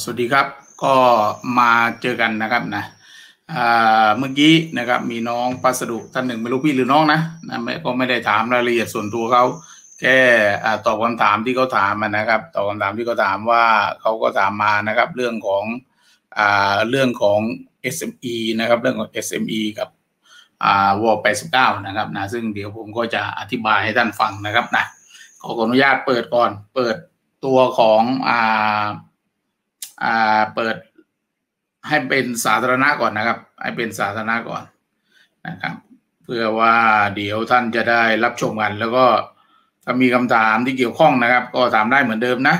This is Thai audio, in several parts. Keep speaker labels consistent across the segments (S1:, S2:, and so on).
S1: สวัสดีครับก็มาเจอกันนะครับนะเมื่อกี้นะครับมีน้องพัสดุท่านหนึ่งไม่รู้พี่หรือน้องนะนะไม่ก็ไม่ได้ถามรายละเอียดส่วนตัวเขาแค่ตอบคำถามที่เขาถามนะครับตอบคำถามที่เขาถามว่าเขาก็ถามมานะครับ เรื่องของอ่าเรื่องของ SME นะครับเรื่องของ SME กับอ่าวอล89นะครับนะซึ่งเดี๋ยวผมก็จะอธิบายให้ท่านฟังนะครับนะขออนุญาตเปิดก่อนเปิดตัวของอ่าอ่า เปิดให้เป็นสาธารณะก่อนนะครับ ให้เป็นสาธารณะก่อนนะครับ เพื่อว่าเดี๋ยวท่านจะได้รับชมกัน แล้วก็ถ้ามีคำถามที่เกี่ยวข้องนะครับ ก็ถามได้เหมือนเดิมนะ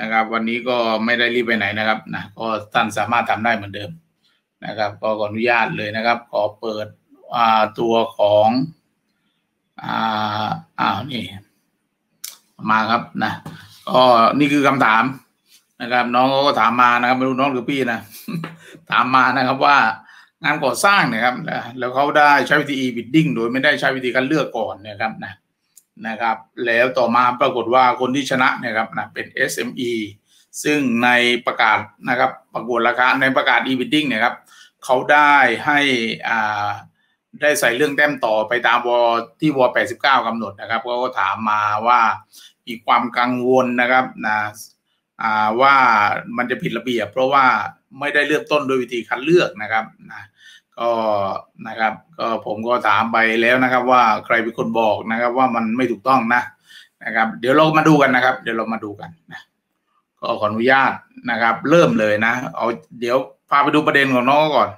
S1: นะครับ วันนี้ก็ไม่ได้รีบไปไหนนะครับนะก็ท่านสามารถทำได้เหมือนเดิมนะครับ ก็ขออนุญาตเลยนะครับ ขอเปิดตัวของอ่าอ้าวนี่มาครับนะก็นี่คือคำถาม นะครับ น้องก็ถามมานะครับไม่รู้น้องหรือพี่นะถามมานะครับว่างานก่อสร้างนะครับแล้วเขาได้ใช้วิธี e-bidding โดยไม่ได้ใช้วิธีการเลือกก่อนนะครับนะนะครับ แล้วต่อมาปรากฏว่าคนที่ชนะนะครับนะเป็น SME ซึ่งในประกาศนะครับประกวดราคาในประกาศ e-bidding เนี่ยครับเขาได้ให้อ่าได้ใส่เรื่องแต้มต่อไปตามวที่ว89กำหนดนะครับก็ถามมาว่ามีความกังวลนะครับนะ ว่ามันจะผิดระเบียบ เพราะว่าไม่ได้เริ่มต้นโดยวิธีคัดเลือกนะครับนะก็นะครับก็ผมก็ถามไปแล้วนะครับ ว่าใครเป็นคนบอกนะครับ ว่ามันไม่ถูกต้องนะนะครับ เดี๋ยวเรามาดูกันนะครับ เดี๋ยวเรามาดูกันนะก็ขออนุญาตนะครับ เริ่มเลยนะ เอาเดี๋ยวพาไปดูประเด็นของน้องก่อน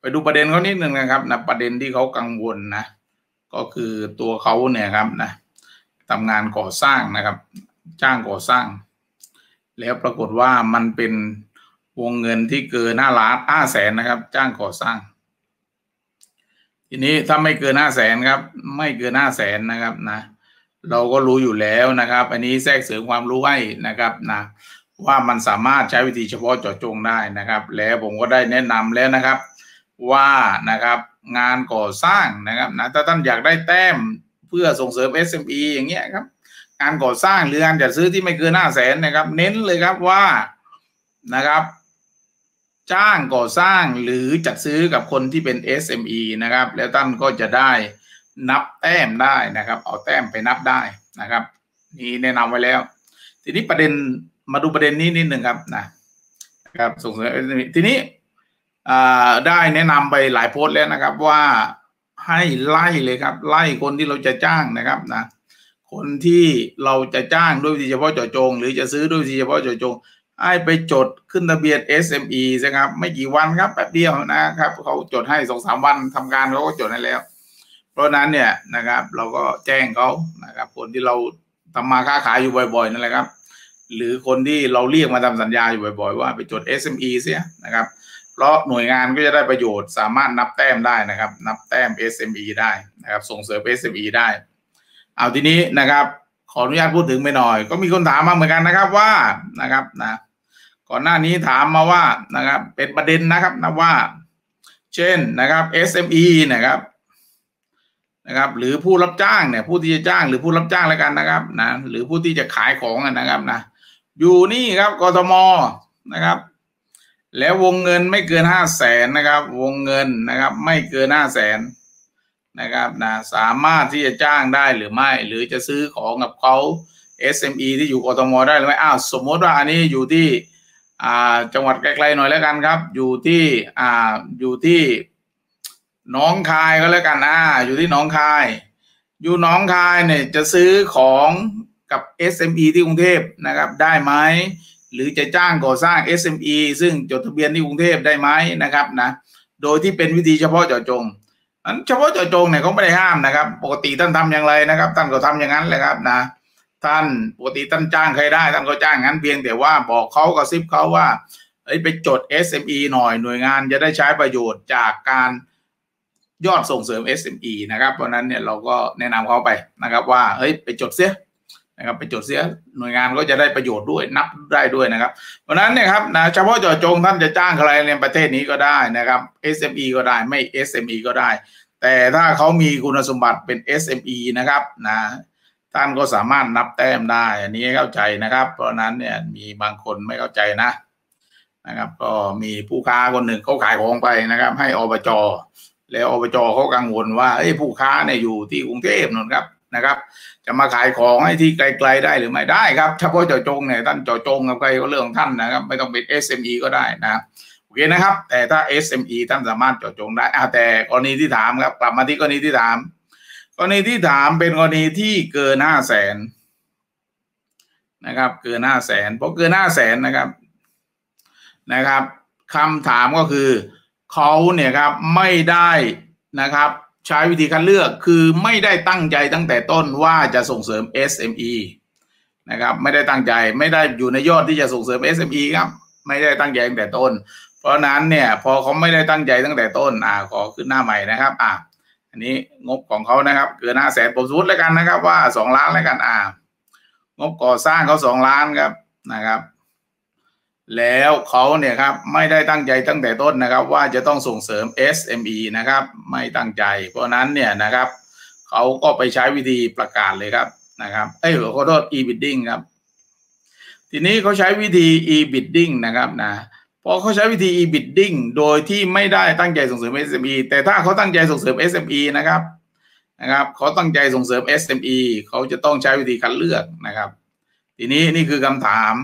S1: ไปดูประเด็นเขานิดนึงนะครับนะประเด็นที่เขากังวลนะ ก็คือตัวเขาเนี่ยครับนะทำงานก่อสร้างนะครับ จ้างก่อสร้าง แล้วปรากฏว่ามันเป็นวงเงินที่เกินหน้าล้านห้าแสนนะครับ จ้างก่อสร้าง ทีนี้ถ้าไม่เกินห้าแสนครับ ไม่เกินห้าแสนนะครับนะเราก็รู้อยู่แล้วนะครับ อันนี้แทรกเสริมความรู้ให้นะครับนะว่ามันสามารถใช้วิธีเฉพาะเจาะจงได้นะครับ แล้วผมก็ได้แนะนำแล้วนะครับ ว่านะครับงานก่อสร้างนะครับนะถ้าท่านอยากได้แต้มเพื่อส่งเสริม SME อย่างเงี้ยครับ งานก่อสร้างหรืองานจัดซื้อที่ไม่เกินห้าแสนนะครับ เน้นเลยครับว่านะครับ จ้างก่อสร้างหรือจัดซื้อกับคนที่เป็น SME นะครับ แล้วท่านก็จะได้นับแต้มได้นะครับ เอาแต้มไปนับได้นะครับ นี่แนะนำไว้แล้ว ทีนี้ประเด็นมาดูประเด็นนี้นิดหนึ่งครับนะครับส่งเสริมทีนี้ได้แนะนำไปหลายโพสต์แล้วนะครับว่าให้ไล่เลยครับ ไล่คนที่เราจะจ้างนะครับนะ คนที่เราจะจ้างด้วยวิธีเฉพาะเจาะจง หรือจะซื้อด้วยวิธีเฉพาะเจาะจงให้ไปจดขึ้นทะเบียน SME นะครับไม่กี่วันครับแป๊บเดียวนะครับเขาจดให้สองสามวันทำการเขาก็จดให้แล้ว เพราะนั้นเนี่ยนะครับ เราก็แจ้งเขานะครับ คนที่เราทำมาค้าขายอยู่บ่อยๆนั่นแหละครับ หรือคนที่เราเรียกมาทำสัญญาอยู่บ่อย ๆ ว่าไปจด SME เสียนะครับ เพราะหน่วยงานก็จะได้ประโยชน์สามารถนับแต้มได้นะครับ นับแต้ม SME ได้นะครับ ส่งเสริม SME ได้ เอาทีนี้นะครับ ขออนุญาตพูดถึงไปหน่อย ก็มีคนถามมาเหมือนกันนะครับว่านะครับนะก่อนหน้านี้ถามมาว่านะครับ เป็นประเด็นนะครับนะว่า เช่นนะครับ SME นะครับนะครับ หรือผู้รับจ้างเนี่ยผู้ที่จะจ้างหรือผู้รับจ้างแล้วกันนะครับนะหรือผู้ที่จะขายของนะครับนะอยู่นี่ครับกทมนะครับ แล้ววงเงินไม่เกินห้าแสนนะครับ วงเงินนะครับ ไม่เกินห้าแสน นะครับนะสามารถที่จะจ้างได้หรือไม่ หรือจะซื้อของกับเขา SME ที่อยู่กทมได้หรือไม่อ้าวสมมติว่าอันนี้อยู่ที่อ่าจังหวัดไกลๆหน่อยแล้วกันครับ อยู่ที่อ่าอยู่ที่น้องคายก็แล้วกันอ่าอยู่ที่น้องคาย อยู่น้องคายเนี่ยจะซื้อของกับ SME ที่กรุงเทพนะครับได้ไหมหรือจะจ้างก่อสร้าง SME ซึ่งจดทะเบียนที่กรุงเทพได้ไหมนะครับนะโดยที่เป็นวิธีเฉพาะเจาะจง อันเฉพาะเจาะจงเนี่ยเขาไม่ได้ห้ามนะครับ ปกติท่านทำอย่างไรนะครับ ท่านก็ทำอย่างนั้นแหละครับนะท่านปกติท่านจ้างใครได้ ท่านก็จ้างงั้นเพียงแต่ว่าบอกเขากระซิบเขาว่าเอ้ยไปจด SME หน่อยหน่วยงานจะได้ใช้ประโยชน์จากการยอดส่งเสริม SME นะครับเพราะนั้นเนี่ยเราก็แนะนำเขาไปนะครับว่าเฮ้ยไปจดเสีย นะครับไปจดเสียหน่วยงานก็จะได้ประโยชน์ด้วยนับได้ด้วยนะครับ เพราะนั้นเนี่ยครับนะเฉพาะเจาะจงท่านจะจ้างใครในประเทศนี้ก็ได้นะครับ SME ก็ได้ไม่ SME ก็ได้ แต่ถ้าเขามีคุณสมบัติเป็น SME นะครับนะท่านก็สามารถนับแต้มได้ อันนี้เข้าใจนะครับ เพราะนั้นเนี่ยมีบางคนไม่เข้าใจนะนะครับ ก็มีผู้ค้าคนหนึ่งเขาขายของไปนะครับ ให้อบจแล้วอบจเขากังวลว่าเอ้ผู้ค้าเนี่ยอยู่ที่กรุงเทพนนครับ นะครับ จะมาขายของให้ที่ไกล ๆ ได้หรือไม่ได้ครับเฉพาะเจาะจงเนี่ยท่านเจาะจงกับใครก็เรื่องของท่านนะครับ ไม่ต้องเป็น SME ก็ได้นะโอเคนะครับ แต่ถ้า SME ท่านสามารถเจาะจงได้อาแต่กรณีที่ถามครับกลับมาที่กรณีที่ถาม กรณีที่ถามเป็นกรณีที่เกินห้าแสนนะครับ เกินห้าแสนเพราะเกินห้าแสนนะครับนะครับคำถามก็คือเขาเนี่ยครับไม่ได้นะครับ ใช้วิธีคัดเลือกคือไม่ได้ตั้งใจตั้งแต่ต้นว่าจะส่งเสริม SME นะครับ ไม่ได้ตั้งใจไม่ได้อยู่ในยอดที่จะส่งเสริม SME ครับ ไม่ได้ตั้งใจตั้งแต่ต้น เพราะนั้นเนี่ยพอเขาไม่ได้ตั้งใจตั้งแต่ต้นอ่าขอขึ้นหน้าใหม่นะครับ อ่าอันนี้งบของเขานะครับเกินห้าแสนผมสมมติแล้วกันนะครับว่าสองล้านแล้วกันอ่างบก่อสร้างเขาสองล้านครับนะครับ แล้วเขาเนี่ยครับไม่ได้ตั้งใจตั้งแต่ต้นนะครับ ว่าจะต้องส่งเสริม SME นะครับ ไม่ตั้งใจ เพราะนั้นเนี่ยนะครับเขาก็ไปใช้วิธีประกาศเลยครับนะครับเอ้ยขอโทษ e-bidding ครับ ทีนี้เขาใช้วิธี e-bidding นะครับนะพอเขาใช้วิธี e-bidding โดยที่ไม่ได้ตั้งใจส่งเสริม SME แต่ถ้าเขาตั้งใจส่งเสริม SME นะครับนะครับเขาตั้งใจส่งเสริม SME เขาจะต้องใช้วิธีคัดเลือกนะครับ ทีนี้นี่คือคำถาม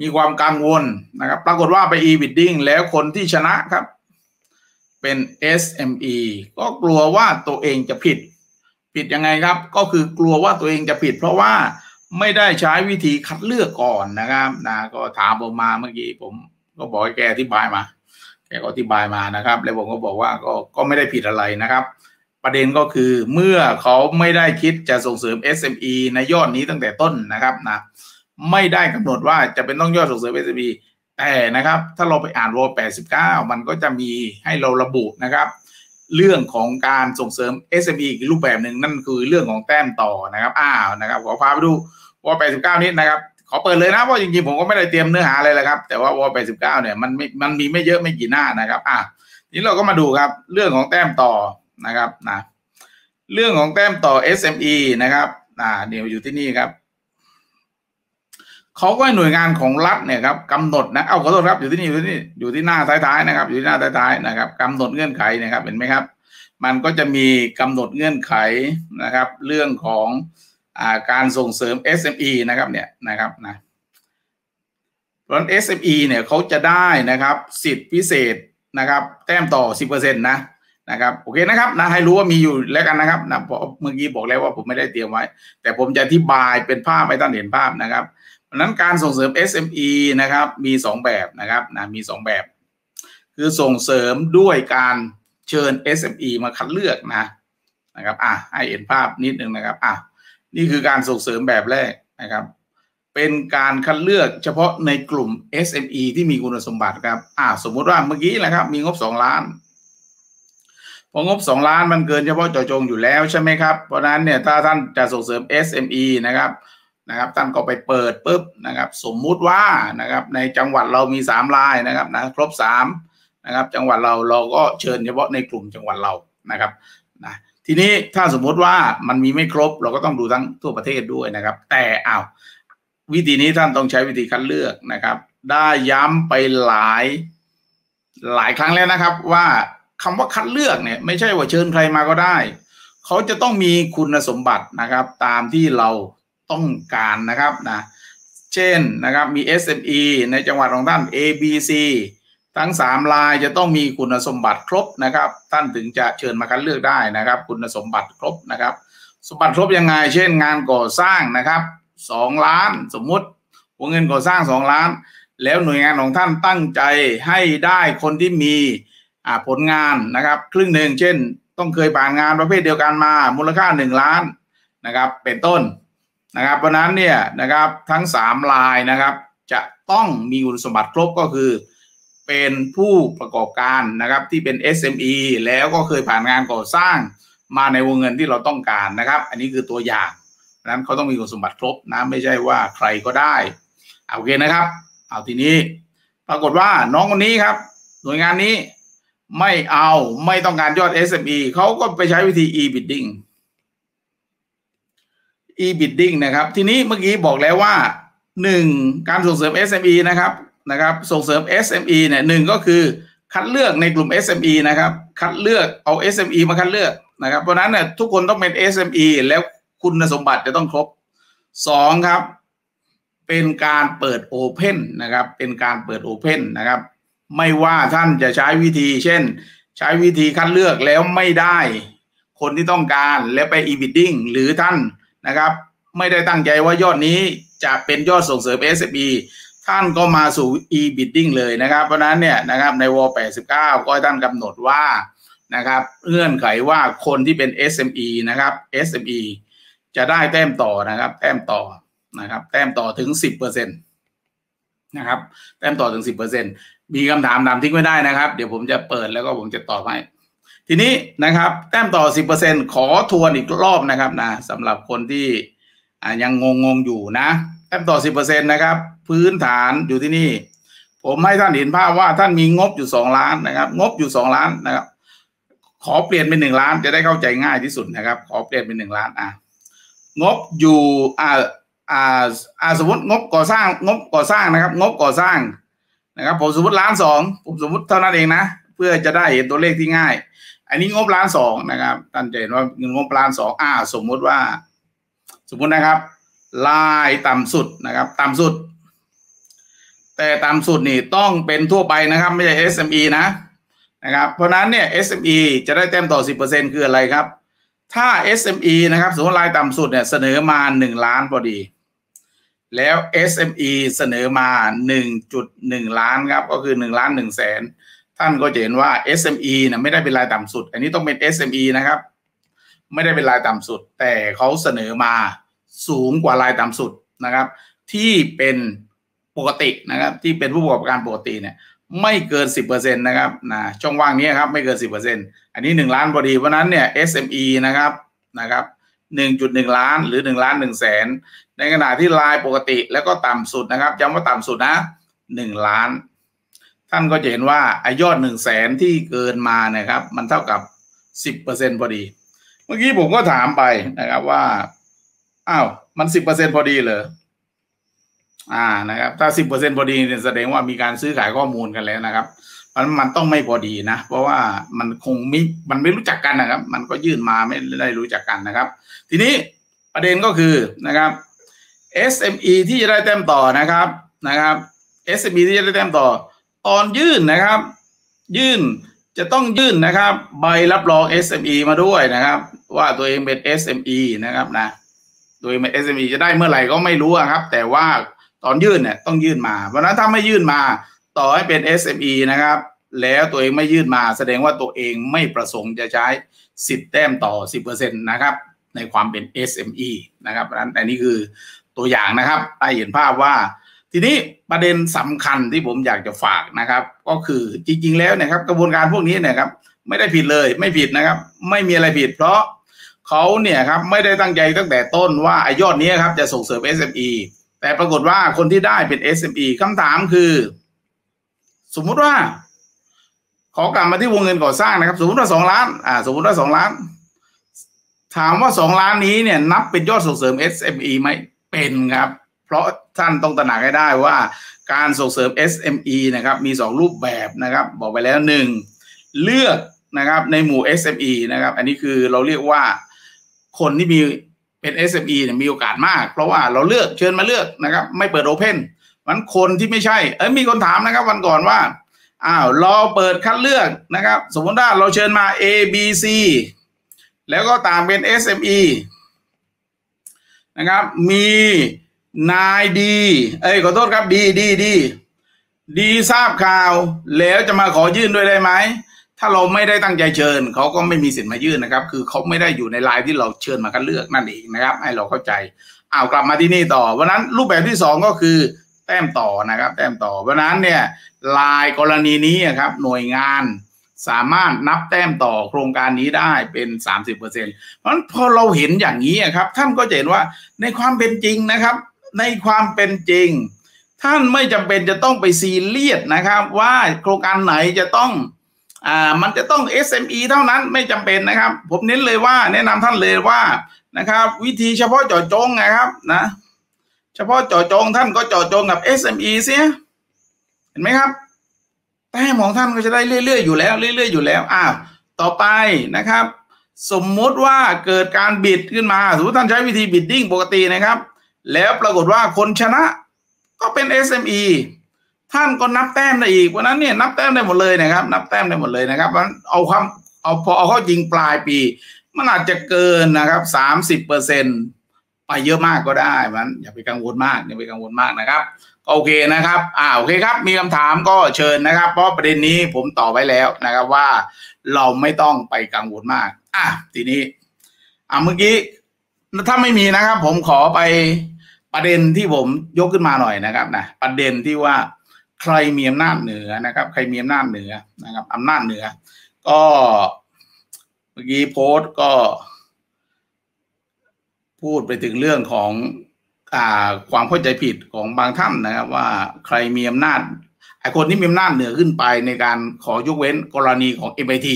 S1: มีความกังวลนะครับ ปรากฏว่าไป e-bidding แล้วคนที่ชนะครับ เป็น SME ก็กลัวว่าตัวเองจะผิด ผิดยังไงครับ ก็คือกลัวว่าตัวเองจะผิด เพราะว่าไม่ได้ใช้วิธีคัดเลือกก่อนนะครับนะก็ถามผมมาเมื่อกี้ผมก็บอกให้แกอธิบายมา แกก็อธิบายมานะครับ แล้วผมก็บอกว่าก็ก็ไม่ได้ผิดอะไรนะครับ ประเด็นก็คือเมื่อเขาไม่ได้คิดจะส่งเสริม SME ในยอดนี้ตั้งแต่ต้นนะครับนะ ไม่ได้กำหนดว่าจะเป็นต้องยอดส่งเสริม SME แต่นะครับถ้าเราไปอ่านว89 มันก็จะมีให้เราระบุนะครับ เรื่องของการส่งเสริม SME อีกรูปแบบหนึ่งนั่นคือเรื่องของแต้มต่อนะครับอ้าวนะครับขอพาไปดูว89นิดนะครับขอเปิดเลยนะเพราะจริงๆผมก็ไม่ได้เตรียมเนื้อหาอะไรเลยครับ แต่ว่าว89 เนี่ยมันไม่มันมีไม่เยอะไม่กี่หน้านะครับอะนี้เราก็มาดูครับ เรื่องของแต้มต่อนะครับนะเรื่องของแต้มต่อ SME นะครับอ่าเดี๋ยวอยู่ที่นี่ครับ เขาก็หน่วยงานของรัฐเนี่ยครับกำหนดนะเอาขอโทษครับอยู่ที่นี่อยู่ที่นี่อยู่ที่หน้าท้ายๆนะครับ อยู่ที่หน้าท้ายๆนะครับกำหนดเงื่อนไขนะครับเห็นไหมครับ มันก็จะมีกำหนดเงื่อนไขนะครับ เรื่องของอาการส่งเสริม SME นะครับเนี่ยนะครับนะเพราะ SME เนี่ยเขาจะได้นะครับสิทธิพิเศษนะครับ แต้มต่อ 10%นะนะครับโอเคนะครับนะให้รู้ว่ามีอยู่แล้วกันนะครับนะเพราะเมื่อกี้บอกแล้วว่าผมไม่ได้เตรียมไว้ แต่ผมจะอธิบายเป็นภาพให้ท่านเห็นภาพนะครับ เพราะนั้นการส่งเสริม SME นะครับมีสองแบบนะครับนะมีสองแบบ คือส่งเสริมด้วยการเชิญ SME มาคัดเลือกนะนะครับอะให้เห็นภาพนิดนึงนะครับอะนี่คือการส่งเสริมแบบแรกนะครับ เป็นการคัดเลือกเฉพาะในกลุ่ม SME ที่มีคุณสมบัติครับอ่าสมมุติว่าเมื่อกี้แหละครับ มีงบสองล้านพองบสองล้านมันเกินเฉพาะเจาะจงอยู่แล้วใช่ไหมครับ เพราะนั้นเนี่ยถ้าท่านจะส่งเสริม SME นะครับ นะครับท่านก็ไปเปิดปุ๊บนะครับสมมุติว่านะครับในจังหวัดเรามีสามลายนะครับนะครบสามนะครับจังหวัดเราเราก็เชิญเฉพาะในกลุ่มจังหวัดเรานะครับนะทีนี้ถ้าสมมุติว่ามันมีไม่ครบเราก็ต้องดูทั้งทั่วประเทศด้วยนะครับ แต่อ้าววิธีนี้ท่านต้องใช้วิธีคัดเลือกนะครับ ได้ย้ำไปหลายหลายครั้งแล้วนะครับ ว่าคำว่าคัดเลือกเนี่ยไม่ใช่ว่าเชิญใครมาก็ได้ เขาจะต้องมีคุณสมบัตินะครับ ตามที่เรา ต้องการนะครับนะเช่นนะครับมี SME ในจังหวัดของท่าน ABC ทั้ง 3 ลายจะต้องมีคุณสมบัติครบนะครับ ท่านถึงจะเชิญมาคัดเลือกได้นะครับ คุณสมบัติครบนะครับ สมบัติครบยังไง เช่น งานก่อสร้างนะครับ 2 ล้านสมมุติวงเงินก่อสร้าง 2 ล้าน แล้วหน่วยงานของท่านตั้งใจให้ได้คนที่มีผลงานนะครับครึ่งหนึ่งเช่น ต้องเคยผ่านงานประเภทเดียวกันมามูลค่า 1 ล้านนะครับเป็นต้น นะครับเพราะนั้นเนี่ยนะครับทั้ง 3 ลายนะครับ จะต้องมีคุณสมบัติครบก็คือ เป็นผู้ประกอบการนะครับที่เป็น SME แล้วก็เคยผ่านงานก่อสร้างมาในวงเงินที่เราต้องการนะครับ อันนี้คือตัวอย่างนั้นเขาต้องมีคุณสมบัติครบนะไม่ใช่ว่าใครก็ได้โอเคนะครับเอาทีนี้ปรากฏว่าน้องคนนี้ครับ หน่วยงานนี้ไม่เอาไม่ต้องการยอด SME เขาก็ไปใช้วิธี e-bidding e-bidding นะครับ ทีนี้เมื่อกี้บอกแล้วว่าหนึ่งการส่งเสริม SME นะครับนะครับ ส่งเสริม SME เนี่ยหนึ่งก็คือคัดเลือกในกลุ่ม SME นะครับ คัดเลือกเอา SME มาคัดเลือกนะครับ เพราะนั้นเนี่ยทุกคนต้องเป็น SME แล้วคุณสมบัติจะต้องครบสองครับ เป็นการเปิดโอเพนนะครับ เป็นการเปิดโอเพนนะครับ ไม่ว่าท่านจะใช้วิธี เช่น ใช้วิธีคัดเลือกแล้วไม่ได้ คนที่ต้องการแล้วไป e-bidding หรือท่าน นะครับ ไม่ได้ตั้งใจว่ายอดนี้จะเป็นยอดส่งเสริม SME ท่านก็มาสู่ e-bidding เลยนะครับ เพราะนั้นเนี่ยนะครับในว89 ก็ท่านกำหนดว่านะครับเงื่อนไขว่าคนที่เป็น SME นะครับ SME จะได้แต้มต่อนะครับ แต้มต่อนะครับ แต้มต่อถึง 10%นะครับ แต้มต่อถึง 10%มีคำถามนำทิ้งไว้ได้นะครับ เดี๋ยวผมจะเปิดแล้วก็ผมจะตอบให้ ทีนี้นะครับ แต้มต่อ 10%ขอทวนอีกรอบนะครับนะสำหรับคนที่ยังงงงอยู่นะ แต้มต่อ 10%นะครับ พื้นฐานอยู่ที่นี่ ผมให้ท่านเห็นภาพว่าท่านมีงบอยู่ 2 ล้านนะครับ งบอยู่ 2 ล้านนะครับ ขอเปลี่ยนเป็น 1 ล้านจะได้เข้าใจง่ายที่สุดนะครับ ขอเปลี่ยนเป็น 1 ล้านอะงบอยู่อ่าอ่าอ่าสมมติงบก่อสร้างงบก่อสร้างนะครับ งบก่อสร้างนะครับ ผมสมมติล้านสองผมสมมติเท่านั้นเองนะ เพื่อจะได้เห็นตัวเลขที่ง่าย อันนี้งบล้านสองนะครับท่านจะเห็นว่าเงินงบล้านสองอ่า สมมุติว่า สมมุตินะครับลายต่ำสุดนะครับ ต่ำสุด แต่ต่ำสุดนี่ต้องเป็นทั่วไปนะครับ ไม่ใช่ SME นะนะครับ เพราะนั้นเนี่ย SME จะได้แต้มต่อ 10%คืออะไรครับ ถ้า SME นะครับสมมติรายต่ำสุดเนี่ยเสนอมาหนึ่งล้านพอดี แล้ว SME เสนอมาหนึ่งจุดหนึ่งล้านครับ ก็คือหนึ่งล้านหนึ่งแสน ท่านก็จะเห็นว่า SME นะไม่ได้เป็นรายต่ำสุด อันนี้ต้องเป็น SME นะครับ ไม่ได้เป็นรายต่ำสุด แต่เขาเสนอมาสูงกว่ารายต่ำสุดนะครับ ที่เป็นปกตินะครับ ที่เป็นผู้ประกอบการปกติเนี่ยไม่เกิน 10%นะครับนะช่องว่างนี้ครับไม่เกิน 10%อันนี้ 1 ล้านพอดีเพราะนั้นเนี่ย SME นะครับนะครับ 1.1 ล้านหรือ 1 ล้าน1แสนในขณะที่รายปกติแล้วก็ต่ำสุดนะครับย้ำว่าต่ำสุดนะ 1 ล้าน ท่านก็จะเห็นว่าไอยอด1 0 0 0 0แสนที่เกินมานะครับ มันเท่ากับ10%พอดี เมื่อกี้ผมก็ถามไปนะครับว่าอ้าวมัน10%พอดีเลยอ่านะครับ ถ้าสิบเปอร์เซ็นพอดีเนี่ยแสดงว่ามีการซื้อขายข้อมูลกันแล้วนะครับมันมันต้องไม่พอดีนะ เพราะว่ามันคงม่มันไม่รู้จักกันนะครับ มันก็ยื่นมาไม่ได้รู้จักกันนะครับ ทีนี้ประเด็นก็คือนะครับ SME ที่จะได้แต้มต่อนะครับนะครับ SME ที่จะได้แต้มต่อ ตอนยื่นนะครับ ยื่นจะต้องยื่นนะครับ ใบรับรอง SME มาด้วยนะครับ ว่าตัวเองเป็น SME นะครับนะตัวเองเป็น SME จะได้เมื่อไหร่ก็ไม่รู้ครับ แต่ว่าตอนยื่นเนี่ยต้องยื่นมาเพราะนั้นถ้าไม่ยื่นมาต่อให้เป็น SME นะครับ แล้วตัวเองไม่ยื่นมา แสดงว่าตัวเองไม่ประสงค์จะใช้สิทธิ์แต้มต่อ 10%นะครับ ในความเป็น SME นะครับนั้นอันนี้คือตัวอย่างนะครับได้เห็นภาพว่า ทีนี้ประเด็นสำคัญที่ผมอยากจะฝากนะครับ ก็คือจริง ๆ แล้วนะครับ กระบวนการพวกนี้นะครับ ไม่ได้ผิดเลยไม่ผิดนะครับ ไม่มีอะไรผิด เพราะเขาเนี่ยครับไม่ได้ตั้งใจตั้งแต่ต้นว่ายอดนี้ครับจะส่งเสริม SME แต่ปรากฏว่าคนที่ได้เป็น SME คำถามคือ สมมุติว่า ขอกลับมาที่วงเงินก่อสร้างนะครับ สมมติว่าสองล้านอ่าสมมติว่าสองล้าน ถามว่าสองล้านนี้เนี่ยนับเป็นยอดส่งเสริม SME ไหมเป็นครับ เพราะท่านต้องตระหนักให้ได้ว่าการส่งเสริม SME นะครับมีสองรูปแบบนะครับ บอกไปแล้วหนึ่งเลือกนะครับในหมู่ SME นะครับ อันนี้คือเราเรียกว่าคนที่มีเป็น SME เนี่ยมีโอกาสมาก เพราะว่าเราเลือกเชิญมาเลือกนะครับ ไม่เปิดโอเพนมันคนที่ไม่ใช่เอ้ยมีคนถามนะครับวันก่อนว่าอ้าวเราเปิดคัดเลือกนะครับ สมมติว่าเราเชิญมา A B C แล้วก็ต่างเป็น SME นะครับมี นายดี เอ้ยขอโทษครับดีดีดี ดีทราบข่าว แล้วจะมาขอยื่นด้วยได้ไหม ถ้าเราไม่ได้ตั้งใจเชิญ เขาก็ไม่มีสิทธิ์มายื่นนะครับ คือเขาไม่ได้อยู่ในไลน์ที่เราเชิญมาคัดเลือกนั่นเองนะครับ ให้เราเข้าใจอ้ากลับมาที่นี่ต่อวันนั้นรูปแบบที่สองก็คือแต้มต่อนะครับ แต้มต่อวันนั้นเนี่ยลายกรณีนี้ครับ หน่วยงานสามารถนับแต้มต่อโครงการนี้ได้เป็น 30%เพราะฉะนั้นพอเราเห็นอย่างนี้ครับ ท่านก็จะเห็นว่าในความเป็นจริงนะครับ ในความเป็นจริง ท่านไม่จำเป็นจะต้องไปซีเรียสนะครับ ว่าโครงการไหนจะต้องอ่ามันจะต้อง SME เท่านั้นไม่จำเป็นนะครับ ผมเน้นเลยว่าแนะนำท่านเลยว่านะครับ วิธีเฉพาะเจาะจงนะครับนะเฉพาะเจาะจงท่านก็เจาะจงกับ SME เสียเห็นไหมครับแต้มของท่านก็จะได้เรื่อยๆอยู่แล้วเรื่อยๆอยู่แล้วอ้าวต่อไปนะครับ สมมุติว่าเกิดการบิดขึ้นมาสมมติท่านใช้วิธีบิดดิ้งปกตินะครับ แล้วปรากฏว่าคนชนะก็เป็น SME ท่านก็นับแต้มได้อีกวันนั้นเนี่ยนับแต้มได้หมดเลยนะครับ นับแต้มได้หมดเลยนะครับมันเอาคำเอาพอเอาเข้าจริงปลายปี มันอาจจะเกินนะครับสามสิบเปอร์เซ็นไปเยอะมากก็ได้มันอย่าไปกังวลมากอย่าไปกังวลมากนะครับโอเคนะครับอ่าโอเคครับ มีคำถามก็เชิญนะครับ เพราะประเด็นนี้ผมตอบไว้แล้วนะครับว่าเราไม่ต้องไปกังวลมากอะทีนี้อ่าเมื่อกี้ถ้าไม่มีนะครับ ผมขอไป ประเด็นที่ผมยกขึ้นมาหน่อยนะครับนะประเด็นที่ว่าใครมีอำนาจเหนือนะครับ ใครมีอำนาจเหนือนะครับอำนาจเหนือ ก็เมื่อกี้โพสต์ก็ พูดไปถึงเรื่องของความเข้าใจผิดของบางท่านนะครับ ว่าใครมีอำนาจไอ้คนที่มีอำนาจเหนือขึ้นไปในการขอยกเว้นกรณีของ MIT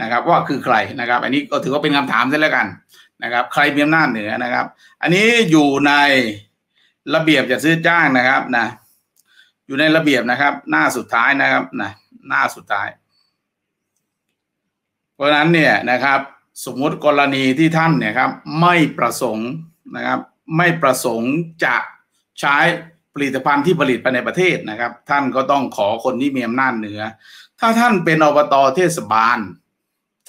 S1: นะครับ ว่าคือใครนะครับ อันนี้ก็ถือว่าเป็นคำถามเส้นแล้วกัน นะครับ ใครมีอำนาจเหนือนะครับ อันนี้อยู่ในระเบียบจะซื้อจ้างนะครับนะ อยู่ในระเบียบนะครับ หน้าสุดท้ายนะครับนะหน้าสุดท้าย เพราะนั้นเนี่ยนะครับ สมมติกรณีที่ท่านเนี่ยครับ ไม่ประสงค์นะครับ ไม่ประสงค์จะใช้ผลิตภัณฑ์ที่ผลิตภายในประเทศนะครับ ท่านก็ต้องขอคนที่มีอำนาจเหนือ ถ้าท่านเป็นอบตเทศบาล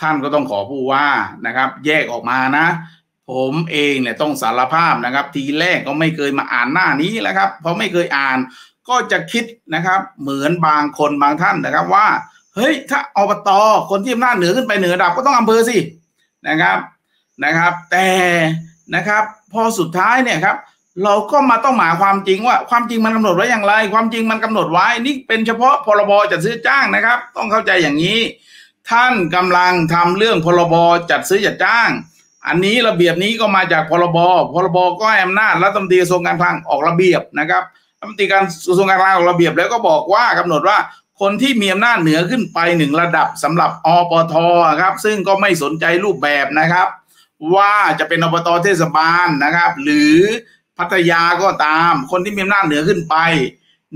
S1: ท่านก็ต้องขอผู้ว่านะครับ แยกออกมานะ ผมเองเนี่ยต้องสารภาพนะครับ ทีแรกก็ไม่เคยมาอ่านหน้านี้แล้วครับ เพราะไม่เคยอ่านก็จะคิดนะครับ เหมือนบางคนบางท่านนะครับว่า เฮ้ย ถ้าอบตคนที่อำนาจเหนือขึ้นไปเหนือดับก็ต้องอำเภอสินะครับนะครับ แต่นะครับ พอสุดท้ายเนี่ยครับเราก็มาต้องหมายความจริงว่าความจริงมันกำหนดไว้อย่างไร ความจริงมันกำหนดไว้นี่เป็นเฉพาะพรบจัดซื้อจ้างนะครับ ต้องเข้าใจอย่างนี้ ท่านกำลังทำเรื่องพรบจัดซื้อจัดจ้าง อันนี้ระเบียบนี้ก็มาจากพรบพรบก็ให้อำนาจรัฐมนตรีกระทรวงการคลังออกระเบียบนะครับรัฐมนตรีการกระทรวงการคลังออกระเบียบแล้วก็บอกว่ากำหนดว่าคนที่มีอำนาจเหนือขึ้นไปหนึ่งระดับสำหรับอปทครับ ซึ่งก็ไม่สนใจรูปแบบนะครับ ว่าจะเป็นอบตเทศบาลนะครับ หรือพัทยาก็ตาม คนที่มีอำนาจเหนือขึ้นไป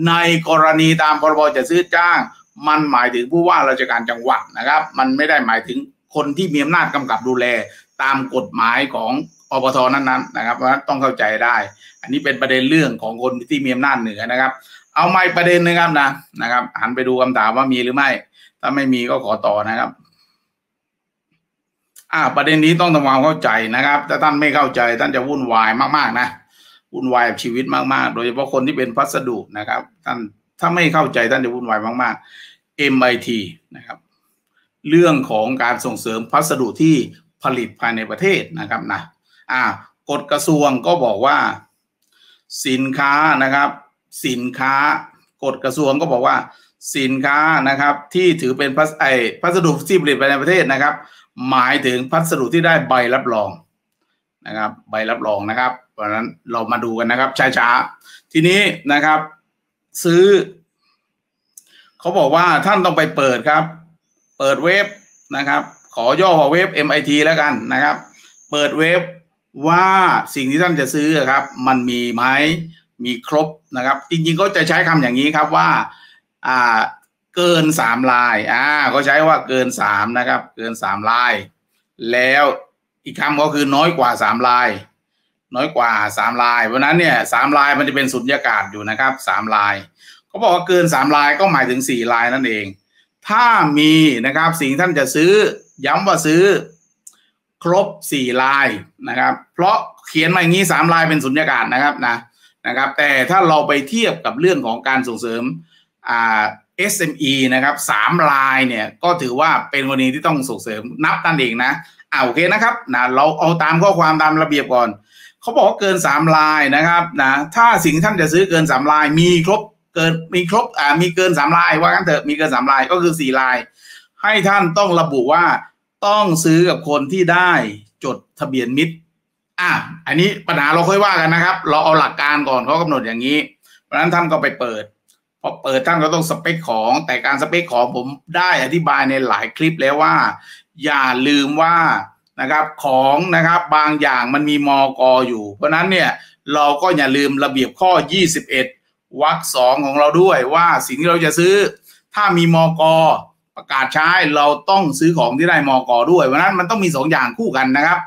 S1: ในกรณีตามพรบจะซื้อจ้าง มันหมายถึงผู้ว่าราชการจังหวัดนะครับ มันไม่ได้หมายถึงคนที่มีอำนาจกำกับดูแลตามกฎหมายของอบตนั้นๆนะครับเพราะต้องเข้าใจได้ อันนี้เป็นประเด็นเรื่องของคนที่มีอำนาจเหนือนะครับ เอาไม่ประเด็นนะครับนะนะครับหันไปดูคำถามว่ามีหรือไม่ ถ้าไม่มีก็ขอต่อนะครับ อ่า ประเด็นนี้ต้องทำความเข้าใจนะครับ ถ้าท่านไม่เข้าใจท่านจะวุ่นวายมากๆนะวุ่นวายกับชีวิตมากๆ โดยเฉพาะคนที่เป็นพัสดุนะครับ ท่าน ถ้าไม่เข้าใจท่านจะวุ่นวายมากๆ MIT นะครับ เรื่องของการส่งเสริมพัสดุที่ผลิตภายในประเทศนะครับนะอ่ากฎกระทรวงก็บอกว่า สินค้านะครับ สินค้ากฎกระทรวงก็บอกว่า สินค้านะครับที่ถือเป็นพัสไอพัสดุที่ผลิตภายในประเทศนะครับ หมายถึงพัสดุที่ได้ใบรับรองนะครับ ใบรับรองนะครับเพราะนั้นเรามาดูกันนะครับช้าๆทีนี้นะครับ ซื้อ เขาบอกว่าท่านต้องไปเปิดครับ เปิดเว็บนะครับ ขอย่อเว็บ MIT แล้วกันนะครับ เปิดเว็บว่าสิ่งที่ท่านจะซื้อครับ มันมีไหมมีครบนะครับ จริงๆก็จะใช้คำอย่างนี้ครับว่าอ่าเกินสามลายอ่าก็ใช้ว่าเกินสามนะครับ เกินสามลาย แล้วอีกคำก็คือน้อยกว่าสามลาย น้อยกว่าสามลาย เพราะนั้นเนี่ยสามลายมันจะเป็นสุญญากาศอยู่นะครับสามลายเขาบอกว่าเกินสามลายก็หมายถึงสี่ลายนั่นเอง ถ้ามีนะครับสิ่งท่านจะซื้อย้ำว่าซื้อ ครบสี่ลายนะครับ เพราะเขียนมาอย่างนี้สามลายเป็นสุญญากาศนะครับนะนะครับ แต่ถ้าเราไปเทียบกับเรื่องของการส่งเสริมอ่า SME นะครับสามลายเนี่ยก็ถือว่าเป็นกรณีที่ต้องส่งเสริมนับนั่นเองนะอ่าโอเคนะครับนะเราเอาตามข้อความตามระเบียบก่อน เขาบอกเกินสามลายนะครับนะถ้าสิ่งท่านจะซื้อเกินสามลาย มีครบเกินมีครบอ่ามีเกินสามลายว่ากันเถอะมีเกินสามลายก็คือสี่ลาย ให้ท่านต้องระบุว่าต้องซื้อกับคนที่ได้จดทะเบียนมิตรอะอันนี้ปัญหาเราค่อยว่ากันนะครับ เราเอาหลักการก่อนเขากำหนดอย่างนี้ เพราะนั้นท่านก็ไปเปิดพอเปิดท่านก็ต้องสเปคของแต่การสเปคของผมได้อธิบายในหลายคลิปแล้วว่า อย่าลืมว่า นะครับของนะครับบางอย่างมันมีมอกออยู่ เพราะนั้นเนี่ยเราก็อย่าลืมระเบียบข้อ 21วรรคสองของเราด้วยว่าสิ่งที่เราจะซื้อ ถ้ามีมอกอประกาศใช้เราต้องซื้อของที่ได้มอกอด้วย เพราะนั้นมันต้องมีสองอย่างคู่กันนะครับ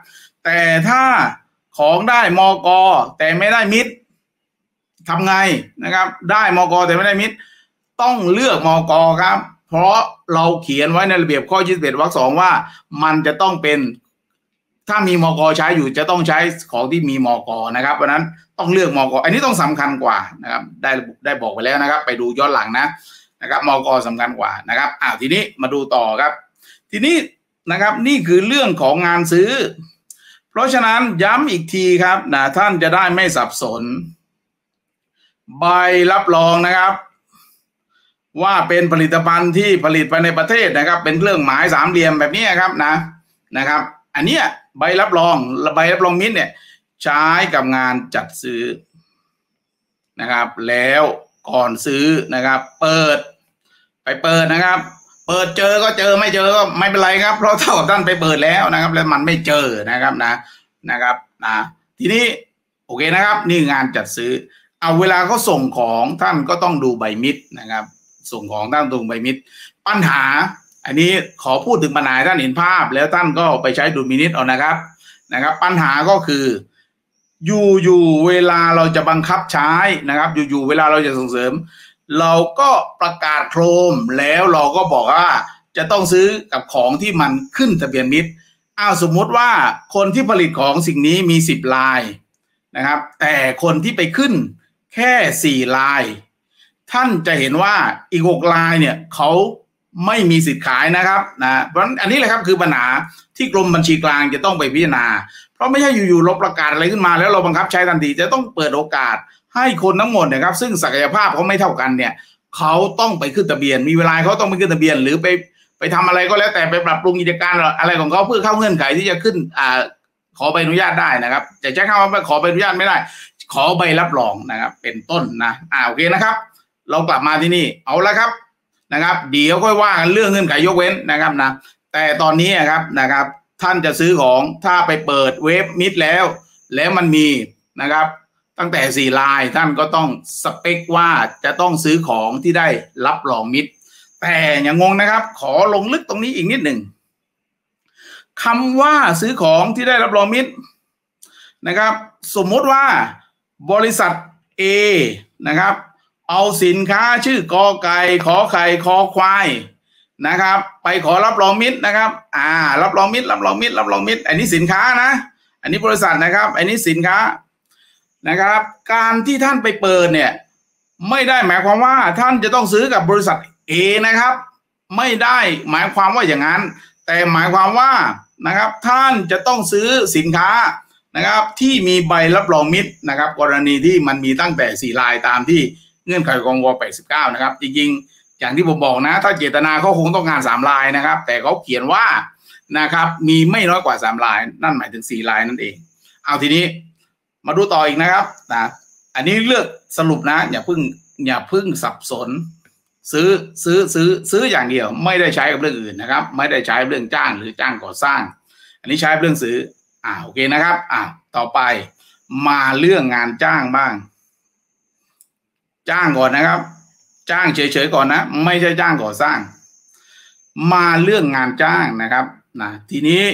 S1: แต่ถ้าของได้มอกอแต่ไม่ได้มิตรทำไงนะครับ ได้มอกอแต่ไม่ได้มิตร ต้องเลือกมอกอครับ เพราะเราเขียนไว้ในระเบียบข้อ 21วรรคสองว่า มันจะต้องเป็น ถ้ามีมอกอใช้อยู่จะต้องใช้ของที่มีมอกอนะครับเพราะนั้นต้องเลือกมอกออันนี้ต้องสำคัญกว่านะครับได้ได้บอกไปแล้วนะครับ ไปดูย้อนหลังนะนะครับมอกอสำคัญกว่านะครับอ้าวทีนี้มาดูต่อครับ ทีนี้นะครับนี่คือเรื่องของงานซื้อ เพราะฉะนั้นย้ำอีกทีครับนะท่านจะได้ไม่สับสน ใบรับรองนะครับ ว่าเป็นผลิตภัณฑ์ที่ผลิตไปในประเทศนะครับ เป็นเครื่องหมายสามเหลี่ยมแบบนี้ครับนะนะครับ อันเนี้ย ใบรับรองใบรับรองมิตรเนี่ย ใช้กับงานจัดซื้อนะครับ แล้วก่อนซื้อนะครับ เปิด ไปเปิดนะครับ เปิดเจอก็เจอไม่เจอก็ไม่เป็นไรครับ เพราะเท่ากับท่านไปเปิดแล้วนะครับ แล้วมันไม่เจอนะครับนะนะครับนะทีนี้โอเคนะครับ นี่งานจัดซื้อ เอาเวลาเขาส่งของท่านก็ต้องดูใบมิตรนะครับ ส่งของท่านตรงใบมิตร ปัญหา อันนี้ขอพูดถึงปัญหาท่านเห็นภาพ แล้วท่านก็ไปใช้ดุลมินิตเอานะครับนะครับ ปัญหาก็คืออยู่อยู่เวลาเราจะบังคับใช้นะครับ อยู่อยู่เวลาเราจะส่งเสริม เราก็ประกาศโครมแล้วเราก็บอกว่าจะต้องซื้อกับของที่มันขึ้นทะเบียนมิตรอ้าวสมมุติว่าคนที่ผลิตของสิ่งนี้มีสิบลายนะครับ แต่คนที่ไปขึ้นแค่สี่ลาย ท่านจะเห็นว่าอีกหกลายเนี่ยเขา ไม่มีสิทธิ์ขายนะครับนะเพราะอันนี้แหละครับคือปัญหาที่กรมบัญชีกลางจะต้องไปพิจารณา เพราะไม่ใช่อยู่ๆลบประกาศอะไรขึ้นมา แล้วเราบังคับใช้ทันทีจะต้องเปิดโอกาสให้คนทั้งหมดนะครับ ซึ่งศักยภาพเขาไม่เท่ากันเนี่ยเขาต้องไปขึ้นทะเบียน มีเวลาเขาต้องไปขึ้นทะเบียน หรือไปไปทำอะไรก็แล้วแต่ไปปรับปรุงกิจการอะไรของเขาเพื่อเข้าเงื่อนไขที่จะขึ้นอ่าขอใบอนุญาตได้นะครับจะใช้คำว่าขอใบอนุญาตไม่ได้ ขอใบรับรองนะครับ เป็นต้นนะอ่าโอเคนะครับ เรากลับมาที่นี่เอาละครับ นะครับ เดี๋ยวค่อยว่ากันเรื่องเงื่อนไขยกเว้นนะครับนะแต่ตอนนี้ครับนะครับ ท่านจะซื้อของถ้าไปเปิดเว็บมิดแล้ว แล้วมันมีนะครับ ตั้งแต่สี่ลายท่านก็ต้องสเปคว่าจะต้องซื้อของที่ได้รับรองมิดแต่อย่างงงนะครับ ขอลงลึกตรงนี้อีกนิดหนึ่งคำว่าซื้อของที่ได้รับรองมิตรนะครับ สมมติว่าบริษัท A นะครับ เอาสินค้าชื่อกอไก่ขอไข่คอควายนะครับ ไปขอรับรองมิตรนะครับ อ่า รับรองมิตรรับรองมิตรรับรองมิตร อันนี้สินค้านะ อันนี้บริษัทนะครับ อันนี้สินค้านะครับ การที่ท่านไปเปิดเนี่ย ไม่ได้หมายความว่าท่านจะต้องซื้อกับบริษัท A นะครับ ไม่ได้หมายความว่าอย่างนั้น แต่หมายความว่านะครับ ท่านจะต้องซื้อสินค้านะครับ ที่มีใบรับรองมิตรนะครับ กรณีที่มันมีตั้งแต่สี่ลายตามที่ เงื่อนไขของว89 นะครับ จริงๆ อย่างที่ผมบอกนะ ถ้าเจตนาเขาคงต้องการสามลายนะครับ แต่เขาเขียนว่านะครับมีไม่น้อยกว่าสามลาย นั่นหมายถึงสี่ลายนั่นเอง เอาทีนี้มาดูต่ออีกนะครับนะอันนี้เลือกสรุปนะ อย่าพึ่งอย่าพึ่งสับสน ซื้อซื้อซื้อซื้ออย่างเดียว ไม่ได้ใช้กับเรื่องอื่นนะครับ ไม่ได้ใช้เรื่องจ้างหรือจ้างก่อสร้าง อันนี้ใช้เรื่องซื้ออ่าโอเคนะครับอ่าต่อไปมาเรื่องงานจ้างบ้าง จ้างก่อนนะครับ จ้างเฉยๆก่อนนะ ไม่ใช่จ้างก่อสร้าง มาเรื่องงานจ้างนะครับนะทีนี้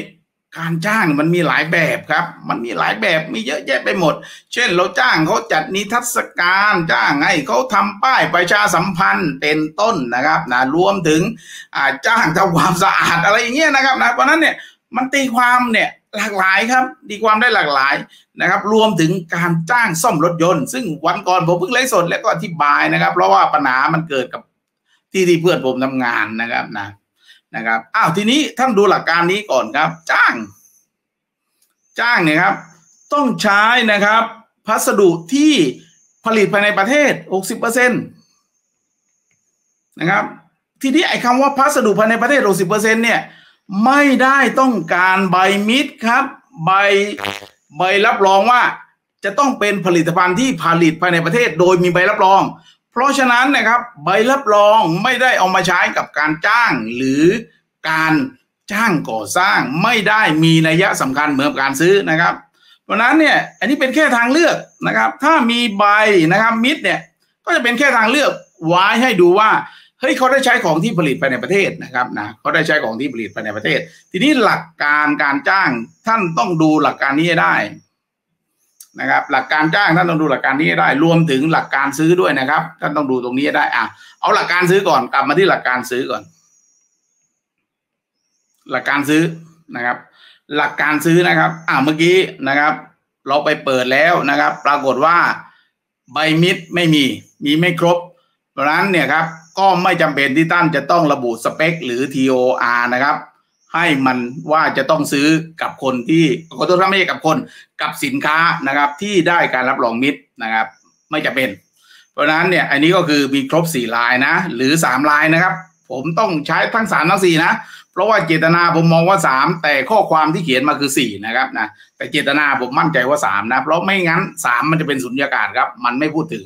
S1: การจ้างมันมีหลายแบบครับ มันมีหลายแบบมีเยอะแยะไปหมด เช่นเราจ้างเขาจัดนิทรรศการจ้างให้เขาทำป้ายประชาสัมพันธ์เป็นต้นนะครับนะรวมถึงจ้างทำความสะอาดอะไรอย่างเงี้ยนะครับนะเพราะนั้นเนี่ยมันตีความเนี่ย หลากหลายครับตีความได้หลากหลายนะครับ รวมถึงการจ้างซ่อมรถยนต์ ซึ่งวันก่อนผมเพิ่งไลฟ์สดแล้วก็อธิบายนะครับ เพราะว่าปัญหามันเกิดกับที่ที่เพื่อนผมทำงานนะครับนะนะครับอ้าวทีนี้ท่านดูหลักการนี้ก่อนครับ จ้าง จ้างเนี่ยครับ ต้องใช้นะครับ พัสดุที่ผลิตภายในประเทศ 60%นะครับ ทีนี้ไอ้คำว่าพัสดุภายในประเทศ 60%เนี่ย ไม่ได้ต้องการใบมิตรครับ ใบใบรับรองว่า จะต้องเป็นผลิตภัณฑ์ที่ผลิตภายในประเทศ โดยมีใบรับรอง เพราะฉะนั้นนะครับ ใบรับรองไม่ได้เอามาใช้กับการจ้างหรือการจ้างก่อสร้างไม่ได้มีนัยสำคัญเหมือนการซื้อนะครับ เพราะนั้นเนี่ยอันนี้เป็นแค่ทางเลือกนะครับ ถ้ามีใบนะครับมิตรเนี่ยก็จะเป็นแค่ทางเลือกไว้ให้ดูว่า เฮ้ยเขาได้ใช้ของที่ผลิตภายในประเทศนะครับนะเขาได้ใช้ของที่ผลิตภายในประเทศ ทีนี้หลักการการจ้างท่านต้องดูหลักการนี้ให้ได้นะครับ หลักการจ้างท่านต้องดูหลักการนี้ให้ได้ รวมถึงหลักการซื้อด้วยนะครับ ท่านต้องดูตรงนี้ให้ได้อะเอาหลักการซื้อก่อนกลับมาที่หลักการซื้อก่อน หลักการซื้อนะครับ หลักการซื้อนะครับ อ่าเมื่อกี้นะครับ เราไปเปิดแล้วนะครับ ปรากฏว่าใบมิดไม่มีมีไม่ครบ เพราะนั้นเนี่ยครับก็ไม่จำเป็นที่ท่านจะต้องระบุสเปคหรือ TOR นะครับ ให้มันว่าจะต้องซื้อกับคนที่ขอโทษครับไม่ใช่กับคนกับสินค้านะครับที่ได้การรับรองมิตรนะครับ ไม่จะเป็น เพราะฉะนั้นเนี่ยอันนี้ก็คือมีครบสี่ลายนะ หรือสามลายนะครับ ผมต้องใช้ทั้งสามทั้งสี่นะเพราะว่าเจตนาผมมองว่าสามแต่ข้อความที่เขียนมาคือสี่นะครับนะแต่เจตนาผมมั่นใจว่าสามนะเพราะไม่งั้นสามมันจะเป็นสุญญากาศครับ มันไม่พูดถึง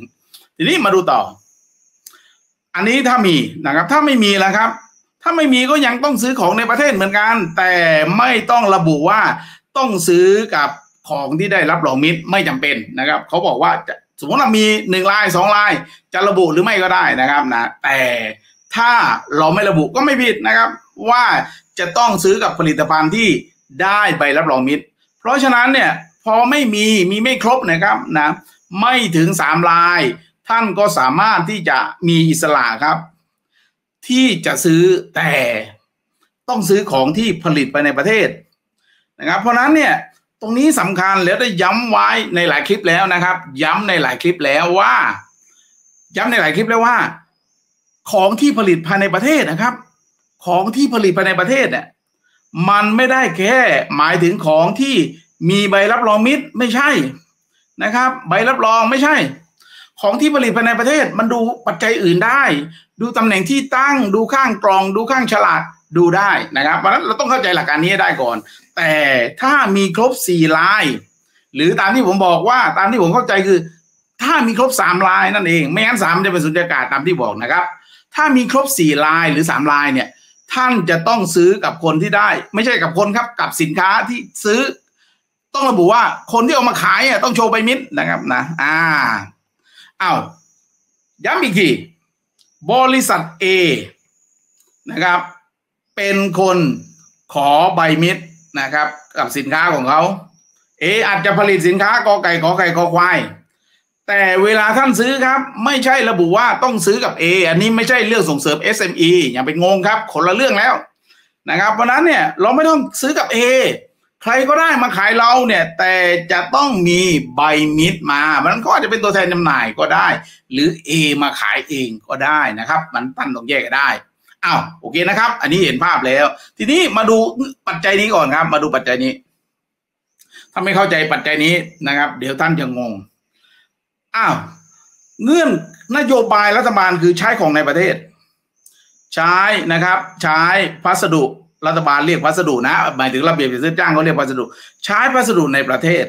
S1: ทีนี้มาดูต่อ อันนี้ถ้ามีนะครับ ถ้าไม่มีแล้วครับ ถ้าไม่มีก็ยังต้องซื้อของในประเทศเหมือนกัน แต่ไม่ต้องระบุว่าต้องซื้อกับของที่ได้รับรองมิตรไม่จำเป็นนะครับ เขาบอกว่าจะสมมติเรามีหนึ่งลายสองลายจะระบุหรือไม่ก็ได้นะครับนะแต่ถ้าเราไม่ระบุก็ไม่ผิดนะครับ ว่าจะต้องซื้อกับผลิตภัณฑ์ที่ได้ใบรับรองมิตร เพราะฉะนั้นเนี่ยพอไม่มีมีไม่ครบนะครับนะไม่ถึงสามลาย ท่านก็สามารถที่จะมีอิสระครับ ที่จะซื้อแต่ต้องซื้อของที่ผลิตไปในประเทศนะครับ เพราะนั้นเนี่ยตรงนี้สำคัญแล้วได้ย้ำไว้ในหลายคลิปแล้วนะครับ ย้ำในหลายคลิปแล้วว่า ย้ำในหลายคลิปแล้วว่า ของที่ผลิตภายในประเทศนะครับ ของที่ผลิตภายในประเทศเนี่ยมันไม่ได้แค่หมายถึงของที่มีใบรับรองมิตรไม่ใช่นะครับ ใบรับรองไม่ใช่ ของที่ผลิตภายในประเทศ มันดูปัจจัยอื่นได้ ดูตำแหน่งที่ตั้ง ดูข้างกล่อง ดูข้างฉลากดูได้นะครับเพราะฉะนั้นเราต้องเข้าใจหลักการนี้ได้ก่อน แต่ถ้ามีครบสี่ลาย หรือตามที่ผมบอกว่าตามที่ผมเข้าใจคือ ถ้ามีครบสามลายนั่นเอง ไม่งั้นสามจะเป็นสุญญากาศตามที่บอกนะครับ ถ้ามีครบสี่ลายหรือสามลายเนี่ย ท่านจะต้องซื้อกับคนที่ได้ ไม่ใช่กับคนครับกับสินค้าที่ซื้อ ต้องระบุว่าคนที่เอามาขายอะต้องโชว์ใบมิตรนะครับนะ อ่า อ้าวย้ำอีกทีบริษัท A นะครับ เป็นคนขอใบมิตรนะครับ กับสินค้าของเขาเออาจจะผลิตสินค้ากอไก่ขอไก่ขอควายแต่เวลาท่านซื้อครับ ไม่ใช่ระบุว่าต้องซื้อกับ A อันนี้ไม่ใช่เรื่องส่งเสริม SME อย่าไปงงครับคนละเรื่องแล้วนะครับ เพราะนั้นเนี่ยเราไม่ต้องซื้อกับ A ใครก็ได้มาขายเราเนี่ย แต่จะต้องมีใบมิตรมามันก็อาจจะเป็นตัวแทนจำหน่ายก็ได้ หรือ A มาขายเองก็ได้นะครับ มันตั้นต้องแยกได้อ้าวโอเคนะครับ อันนี้เห็นภาพแล้ว ทีนี้มาดูปัจจัยนี้ก่อนครับ มาดูปัจจัยนี้ ถ้าไม่เข้าใจปัจจัยนี้นะครับ เดี๋ยวท่านจะงงอ้าวเงื่อนนโยบายรัฐบาลคือใช้ของในประเทศ ใช้นะครับ ใช้พัสดุ รัฐบาลเรียกพัสดุนะหมายถึงระเบียบจัดซื้อจ้างเขาเรียกพัสดุ ใช้พัสดุในประเทศ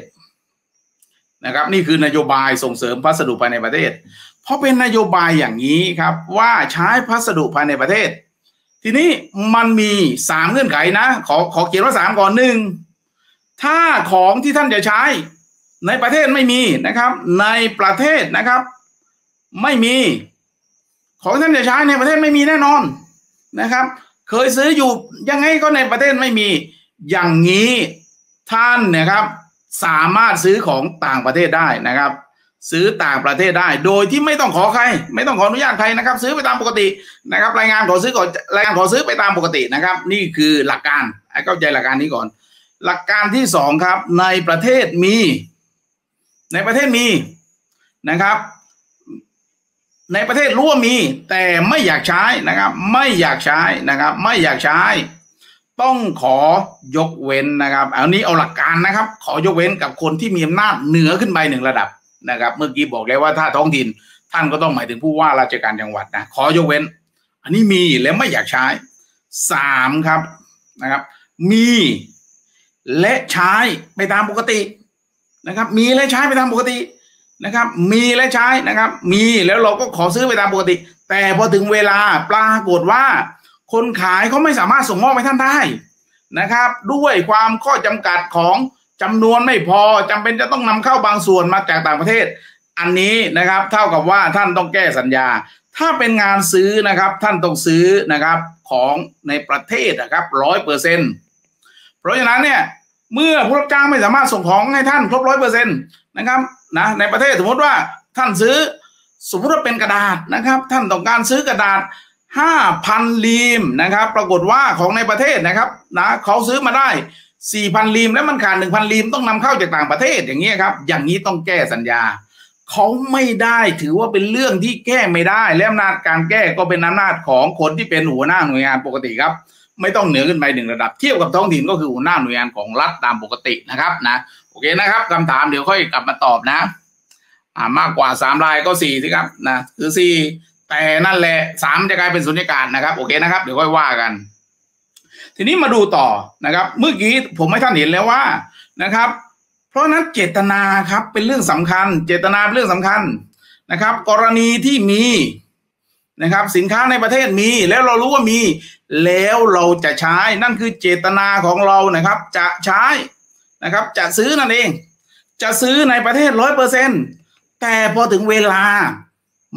S1: นะครับ นี่คือนโยบายส่งเสริมพัสดุภายในประเทศ เพราะเป็นนโยบายอย่างนี้ครับ ว่าใช้พัสดุภายในประเทศ ทีนี้มันมีสามเงื่อนไขนะ ขอขอเขียนว่าสามก่อนหนึ่งถ้าของที่ท่านจะใช้ในประเทศไม่มีนะครับ ในประเทศนะครับ ไม่มี ของท่านจะใช้ในประเทศไม่มีแน่นอนนะครับ เคยซื้ออยู่ยังไงก็ในประเทศไม่มี อย่างนี้ท่านนะครับ สามารถซื้อของต่างประเทศได้นะครับ ซื้อต่างประเทศได้ โดยที่ไม่ต้องขอใคร ไม่ต้องขออนุญาตใครนะครับ ซื้อไปตามปกตินะครับ รายงานขอซื้อก่อนรายงานขอซื้อไปตามปกตินะครับ นี่คือหลักการให้เข้าใจหลักการนี้ก่อน หลักการที่สองครับในประเทศมี ในประเทศมีนะครับ ในประเทศรู้ว่ามีแต่ไม่อยากใช้นะครับ ไม่อยากใช้นะครับ ไม่อยากใช้ ต้องขอยกเว้นนะครับอันนี้เอาหลักการนะครับ ขอยกเว้นกับคนที่มีอำนาจเหนือขึ้นไปหนึ่งระดับนะครับ เมื่อกี้บอกแล้วว่าถ้าท้องถิ่นท่านก็ต้องหมายถึงผู้ว่าราชการจังหวัดนะขอยกเว้น อันนี้มีแล้วไม่อยากใช้สามครับนะครับ มีและใช้ไปตามปกตินะครับ มีและใช้ไปตามปกติ นะครับ มีและใช้นะครับ มีแล้วเราก็ขอซื้อไปตามปกติ แต่พอถึงเวลาปรากฏว่า คนขายเขาไม่สามารถส่งมอบให้ท่านได้นะครับ ด้วยความข้อจำกัดของจำนวนไม่พอจำเป็นจะต้องนำเข้าบางส่วนมาจากต่างประเทศ อันนี้นะครับ เท่ากับว่าท่านต้องแก้สัญญา ถ้าเป็นงานซื้อนะครับ ท่านต้องซื้อนะครับของในประเทศนะครับร้อยเปอร์เซ็นเพราะฉะนั้นเนี่ยเมื่อผู้รับจ้างไม่สามารถส่งของให้ท่านครบร้อยเปอร์เซ็นต์นะครับ นะในประเทศสมมติว่าท่านซื้อสมมติว่าเป็นกระดาษนะครับ ท่านต้องการซื้อกระดาษห้าพันลีมนะครับ ปรากฏว่าของในประเทศนะครับนะเขาซื้อมาได้สี่พันลีมแล้วมันขาดหนึ่งพันลีมต้องนำเข้าจากต่างประเทศอย่างนี้ครับ อย่างนี้ต้องแก้สัญญาเขาไม่ได้ถือว่าเป็นเรื่องที่แก้ไม่ได้ และอำนาจการแก้ก็เป็นอำนาจของคนที่เป็นหัวหน้าหน่วยงานปกติครับ ไม่ต้องเหนือขึ้นไปหนึ่งระดับ เทียบกับท้องถิ่นก็คือหัวหน้าหน่วยงานของรัฐตามปกตินะครับนะ เคนะครับคำถามเดี๋ยวค่อยกลับมาตอบนะ อ่ามากกว่าสามลายก็สี่สิครับนะคือสี่แต่นั่นแหละสามจะกลายเป็นสุญญากาศนะครับ โอเคนะครับ เดี๋ยวค่อยว่ากัน ทีนี้มาดูต่อนะครับ เมื่อกี้ผมให้ท่านเห็นแล้วว่านะครับ เพราะนั้นเจตนาครับเป็นเรื่องสำคัญ เจตนาเป็นเรื่องสำคัญนะครับ กรณีที่มีนะครับ สินค้าในประเทศมีแล้วเรารู้ว่ามี แล้วเราจะใช้นั่นคือเจตนาของเรานะครับ จะใช้ นะครับ จะซื้อนั่นเอง จะซื้อในประเทศร้อยเปอร์เซ็นแต่พอถึงเวลา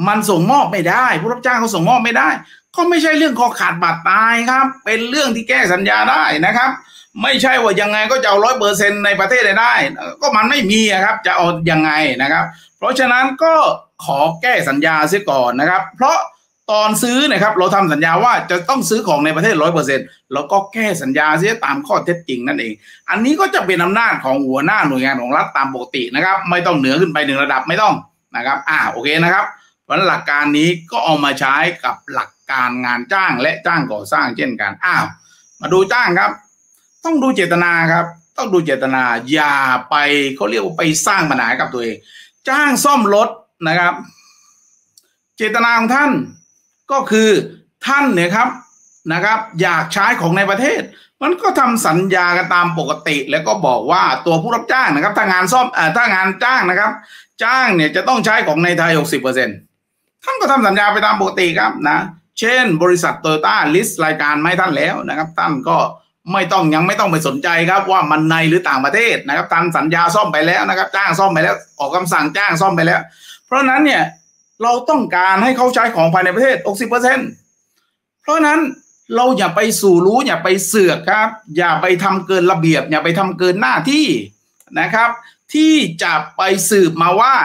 S1: มันส่งมอบไม่ได้ ผู้รับจ้างเขาส่งมอบไม่ได้ ก็ไม่ใช่เรื่องคอขาดบาดตายครับ เป็นเรื่องที่แก้สัญญาได้นะครับ ไม่ใช่ว่ายังไงก็จะเอาร้อยเปอร์เซ็นในประเทศได้ ก็มันไม่มีครับ จะเอายังไงนะครับ เพราะฉะนั้นก็ขอแก้สัญญาเสียก่อนนะครับ เพราะ ตอนซื้อนะครับเราทำสัญญาว่าจะต้องซื้อของในประเทศร้อยเปอร์เซ็นต์เราก็แก้สัญญาเสียตามข้อเท็จจริงนั่นเอง อันนี้ก็จะเป็นอำนาจของหัวหน้าหน่วยงานของรัฐตามปกตินะครับ ไม่ต้องเหนือขึ้นไปหนึ่งระดับไม่ต้องนะครับ อ่าโอเคนะครับเพราะหลักการนี้ก็เอามาใช้กับหลักการงานจ้างและจ้างก่อสร้างเช่นกันอ้าวมาดูจ้างครับ ต้องดูเจตนาครับ ต้องดูเจตนาอย่าไปเขาเรียกว่าไปสร้างปัญหากับตัวเอง จ้างซ่อมรถนะครับ เจตนาของท่าน ก็คือท่านเนี่ยครับนะครับ อยากใช้ของในประเทศ มันก็ทำสัญญากันตามปกติ แล้วก็บอกว่าตัวผู้รับจ้างนะครับ ถ้างานซ่อมอ่าถ้างานจ้างนะครับ จ้างเนี่ยจะต้องใช้ของในไทยหกสิบเปอร์เซ็นท่านก็ทำสัญญาไปตามปกติครับนะ เช่น บริษัทโตโยต้าลิสต์รายการไม่ท่านแล้วนะครับ ท่านก็ไม่ต้องยังไม่ต้องไปสนใจครับว่ามันในหรือต่างประเทศนะครับท่านสัญญาซ่อมไปแล้วนะครับ จ้างซ่อมไปแล้ว ออกคำสั่งจ้างซ่อมไปแล้ว เพราะนั้นเนี่ย เราต้องการให้เขาใช้ของภายในประเทศ 60%เพราะนั้นเราอย่าไปสู่รู้อย่าไปเสือกครับ อย่าไปทำเกินระเบียบ อย่าไปทำเกินหน้าที่นะครับ ที่จะไปสืบมาว่า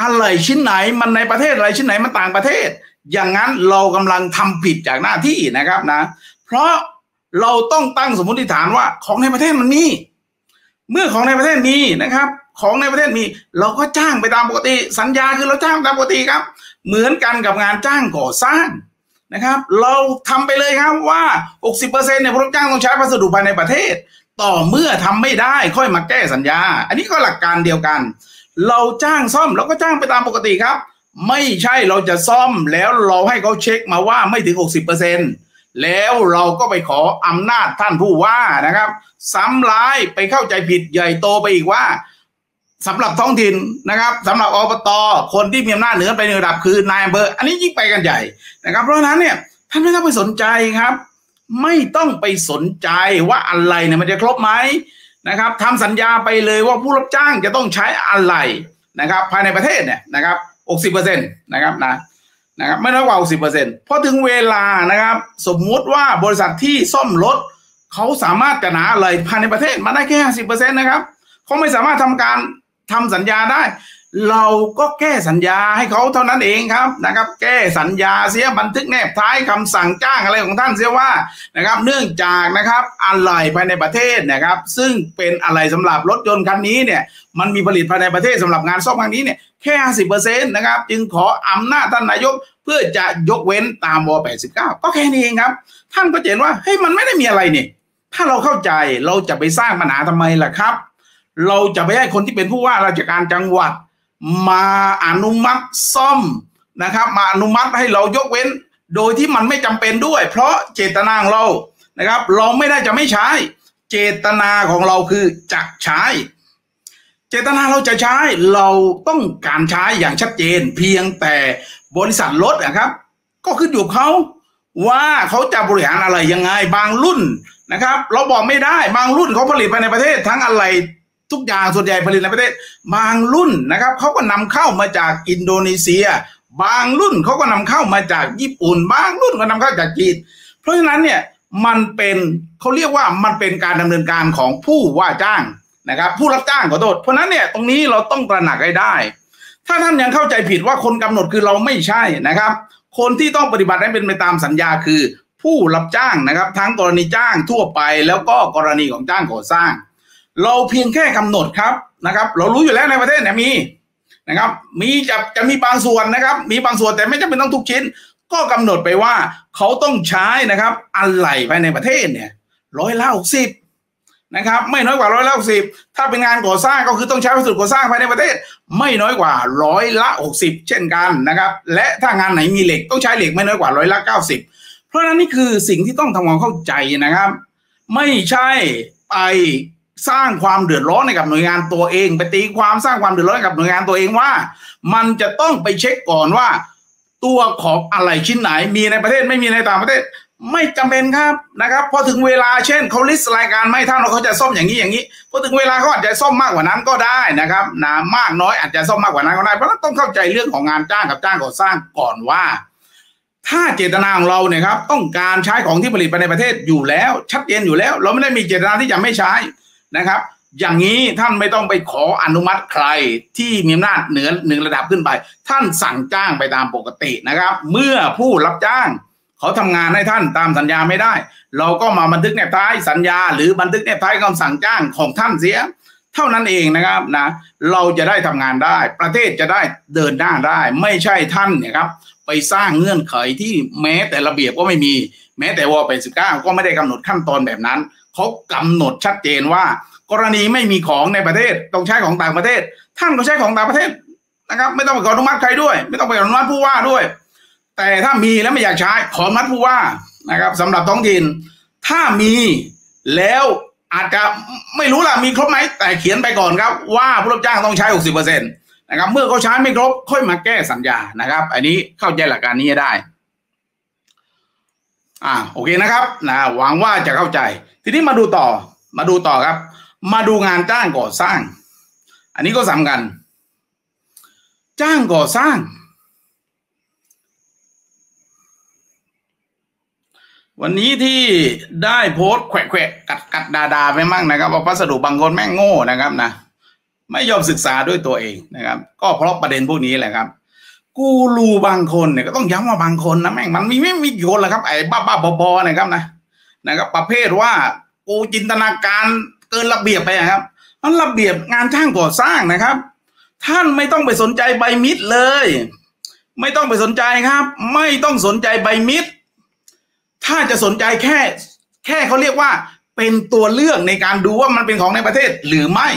S1: อะไรชิ้นไหนมันในประเทศอะไรชิ้นไหนมันต่างประเทศ อย่างนั้นเรากำลังทำผิดจากหน้าที่นะครับนะ เพราะเราต้องตั้งสมมติฐานว่าของในประเทศมันมีเมื่อของในประเทศมีนะครับของในประเทศมีเราก็จ้างไปตามปกติ สัญญาคือเราจ้างตามปกติครับ เหมือนกันกับงานจ้างก่อสร้างนะครับ เราทำไปเลยครับว่า 60%เนี่ยผู้รับจ้างต้องใช้วัสดุภายในประเทศ ต่อเมื่อทำไม่ได้ค่อยมาแก้สัญญา อันนี้ก็หลักการเดียวกัน เราจ้างซ่อมเราก็จ้างไปตามปกติครับ ไม่ใช่เราจะซ่อมแล้วเราให้เขาเช็คมาว่าไม่ถึง 60%แล้วเราก็ไปขออำนาจท่านผู้ว่านะครับ ซ้ำร้ายไปเข้าใจผิดใหญ่โตไปอีกว่า สำหรับท้องถิ่นนะครับสำหรับอบตคนที่มีอำนาจเหนือไปในระดับคือนายอำเภออันนี้ยิ่งไปกันใหญ่นะครับ เพราะฉะนั้นเนี่ยท่านไม่ต้องไปสนใจครับ ไม่ต้องไปสนใจว่าอะไรเนี่ยมันจะครบไหมนะครับทำสัญญาไปเลยว่าผู้รับจ้างจะต้องใช้อะไรนะครับ ภายในประเทศเนี่ยนะครับ60%นะครับนะนะครับไม่น้อยกว่า60%พอถึงเวลานะครับ สมมุติว่าบริษัทที่ซ่อมรถเขาสามารถจะหาอะไรภายในประเทศมาได้แค่50%นะครับเขาไม่สามารถทำการ ทำสัญญาได้ เราก็แก้สัญญาให้เขาเท่านั้นเองครับนะครับ แก้สัญญาเสียบันทึกแนบท้ายคำสั่งจ้างอะไรของท่านเสียว่านะครับ เนื่องจากนะครับอะไรภายในประเทศนะครับ ซึ่งเป็นอะไรสำหรับรถยนต์คันนี้เนี่ยมันมีผลิตภายในประเทศสำหรับงานซ่อมครั้งนี้เนี่ยแค่สิบเปอร์เซ็นต์นะครับ จึงขออำนาจท่านนายกเพื่อจะยกเว้นตามว89 ก็แค่นี้เองครับ ท่านก็เห็นว่าเฮ้ยมันไม่ได้มีอะไรนี่ถ้าเราเข้าใจเราจะไปสร้างปัญหาทำไมล่ะครับ เราจะไปให้คนที่เป็นผู้ว่าราชการจังหวัด มาอนุมัติซ่อมนะครับ มาอนุมัติให้เรายกเว้น โดยที่มันไม่จำเป็นด้วย เพราะเจตนาของเรานะครับ เราไม่ได้จะไม่ใช้ เจตนาของเราคือจะใช้ เจตนาเราจะใช้เราต้องการใช้อย่างชัดเจน เพียงแต่บริษัทรถนะครับ ก็ขึ้นอยู่เขาว่าเขาจะบริหารอะไรยังไงบางรุ่นนะครับ เราบอกไม่ได้บางรุ่นเขาผลิตภายในประเทศทั้งอะไร ทุกอย่างส่วนใหญ่ผลิตในประเทศ บางรุ่นนะครับเขาก็นำเข้ามาจากอินโดนีเซีย บางรุ่นเขาก็นำเข้ามาจากญี่ปุ่น บางรุ่นก็นำเข้าจากจีนเพราะฉะนั้นเนี่ยมันเป็นเขาเรียกว่ามันเป็นการดำเนินการของผู้ว่าจ้างนะครับ ผู้รับจ้างขอโทษเพราะนั้นเนี่ยตรงนี้เราต้องตระหนักให้ได้ ถ้าท่านยังเข้าใจผิดว่าคนกำหนดคือเราไม่ใช่นะครับ คนที่ต้องปฏิบัติให้เป็นไปตามสัญญาคือผู้รับจ้างนะครับ ทั้งกรณีจ้างทั่วไปแล้วก็กรณีของจ้างก่อสร้าง เราเพียงแค่กำหนดครับนะครับ เรารู้อยู่แล้วในประเทศเนี่ยมีนะครับ มีจะจะมีบางส่วนนะครับ มีบางส่วนแต่ไม่จำเป็นต้องทุกชิ้น ก็กำหนดไปว่าเขาต้องใช้นะครับอะไหล่ภายในประเทศเนี่ยร้อยละหกสิบนะครับ ไม่น้อยกว่าร้อยละหกสิบถ้าเป็นงานก่อสร้างก็คือต้องใช้วัสดุก่อสร้างภายในประเทศ ไม่น้อยกว่าร้อยละหกสิบเช่นกันนะครับ และถ้างานไหนมีเหล็กต้องใช้เหล็กไม่น้อยกว่าร้อยละเก้าสิบเพราะฉะนั้นนี่คือสิ่งที่ต้องทำความเข้าใจนะครับ ไม่ใช่ไป สร้างความเดือดร้อนให้กับหน่วยงานตัวเอง ไปตีความสร้างความเดือดร้อนให้กับหน่วยงานตัวเองว่า มันจะต้องไปเช็คก่อนว่า ตัวของอะไรชิ้นไหน มีในประเทศไม่มีในต่างประเทศ ไม่จำเป็นครับนะครับพอถึงเวลาเช่นเขาลิสต์รายการไม่ท่านเขาจะซ่อมอย่างนี้อย่างนี้พอถึงเวลาเขาอาจจะซ่อมมากกว่านั้นก็ได้นะครับนะมากน้อยอาจจะซ่อมมากกว่านั้นก็ได้เพราะต้องเข้าใจเรื่องของงานจ้างกับจ้างก่อสร้างก่อนว่าถ้าเจตนาของเราเนี่ยครับต้องการใช้ของที่ผลิตภายในประเทศอยู่แล้ว ชัดเจนอยู่แล้ว เราไม่ได้มีเจตนาที่จะไม่ใช้ นะครับ อย่างนี้ท่านไม่ต้องไปขออนุมัติใครที่มีอำนาจเหนือหนึ่งระดับขึ้นไป ท่านสั่งจ้างไปตามปกตินะครับ เมื่อผู้รับจ้างเขาทำงานให้ท่านตามสัญญาไม่ได้ เราก็มาบันทึกแนบท้ายสัญญา หรือบันทึกแนบท้ายคำสั่งจ้างของท่านเสีย เท่านั้นเองนะครับนะ เราจะได้ทำงานได้ ประเทศจะได้เดินหน้าได้ ไม่ใช่ท่านเนี่ยครับ ไปสร้างเงื่อนไขที่แม้แต่ระเบียบก็ไม่มี แม้แต่วอ89ก็ไม่ได้กำหนดขั้นตอนแบบนั้น เขากำหนดชัดเจนว่า กรณีไม่มีของในประเทศต้องใช้ของต่างประเทศ ท่านก็ใช้ของต่างประเทศนะครับ ไม่ต้องไปขออนุมัติใครด้วย ไม่ต้องไปขออนุมัติผู้ว่าด้วย แต่ถ้ามีแล้วไม่อยากใช้ขออนุมัติผู้ว่านะครับสำหรับท้องถิ่นถ้ามีแล้วอาจจะไม่รู้ล่ะมีครบไหมแต่เขียนไปก่อนครับ ว่าผู้รับจ้างต้องใช้หกสิบเปอร์เซ็นตนะครับเมื่อเขาใช้ไม่ครบค่อยมาแก้สัญญานะครับ อันนี้เข้าใจหลักการนี้ได้ อ่าโอเคนะครับนะหวังว่าจะเข้าใจ ทีนี้มาดูต่อมาดูต่อครับ มาดูงานจ้างก่อสร้าง อันนี้ก็สำคัญจ้างก่อสร้าง วันนี้ที่ได้โพสต์แขวะแขวะกัดกัดดาดาไปมั่งนะครับว่าพัสดุบางคนแม่งโง่นะครับนะไม่ยอมศึกษาด้วยตัวเองนะครับ ก็เพราะประเด็นพวกนี้แหละครับ กูรูบางคนเนี่ยก็ต้องย้ำว่าบางคนนะแม่งมันมีไม่มีกี่คนละครับไอ้บ้าบ้าบอๆนะครับนะนะครับ ประเภทว่ากูจินตนาการเกินระเบียบไปอะครับมันระเบียบงานช่างก่อสร้างนะครับ ท่านไม่ต้องไปสนใจใบมิดเลย ไม่ต้องไปสนใจครับ ไม่ต้องสนใจใบมิดถ้าจะสนใจแค่ แค่เขาเรียกว่า เป็นตัวเลือกในการดูว่ามันเป็นของในประเทศหรือไม่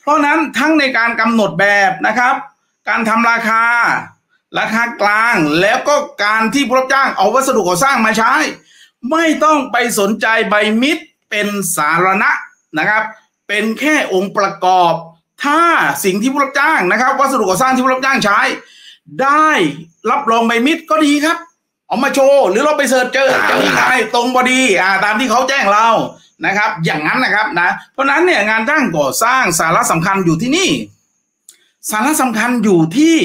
S1: เพราะนั้นทั้งในการกำหนดแบบนะครับ การทำราคา ราคากลางแล้วก็การที่ผู้รับจ้างเอาวัสดุก่อสร้างมาใช้ ไม่ต้องไปสนใจใบมิดเป็นสาระนะครับ เป็นแค่องค์ประกอบ ถ้าสิ่งที่ผู้รับจ้างนะครับ วัสดุก่อสร้างที่ผู้รับจ้างใช้ ได้รับรองใบมิดก็ดีครับเอามาโชว์หรือเราไปเสิร์ชเจอเจอใครตรงพอดีอ่าตามที่เขาแจ้งเรานะครับ อย่างนั้นนะครับนะเพราะนั้นเนี่ยงานจ้างก่อสร้างสาระสำคัญอยู่ที่นี่ สาระสำคัญอยู่ที่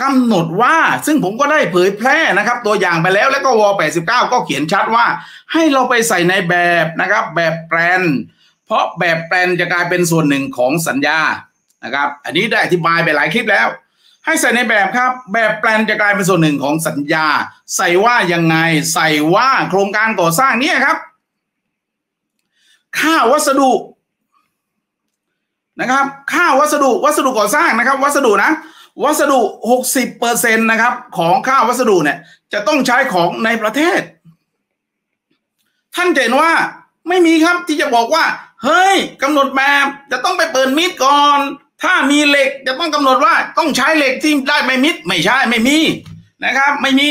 S1: กำหนดว่าซึ่งผมก็ได้เผยแพร่นะครับ ตัวอย่างไปแล้วแล้วก็ว89 ก็เขียนชัดว่า ให้เราไปใส่ในแบบนะครับ แบบแปลน เพราะแบบแปลนจะกลายเป็นส่วนหนึ่งของสัญญานะครับ อันนี้ได้อธิบายไปหลายคลิปแล้ว ให้ใส่ในแบบครับ แบบแปลนจะกลายเป็นส่วนหนึ่งของสัญญา ใส่ว่ายังไงใส่ว่าโครงการก่อสร้างเนี่ยครับ ค่าวัสดุนะครับ ค่าวัสดุวัสดุก่อสร้างนะครับ วัสดุนะ วัสดุหกสิบเปอร์เซ็นตนะครับ ของค่าวัสดุเนี่ยจะต้องใช้ของในประเทศ ท่านเห็นว่าไม่มีครับที่จะบอกว่า เฮ้ยกำหนดแบบจะต้องไปเปิดมิดก่อน ถ้ามีเหล็กจะต้องกำหนดว่าต้องใช้เหล็กที่ได้ไม่มิดไม่ใช่ไม่มีนะครับ ไม่มี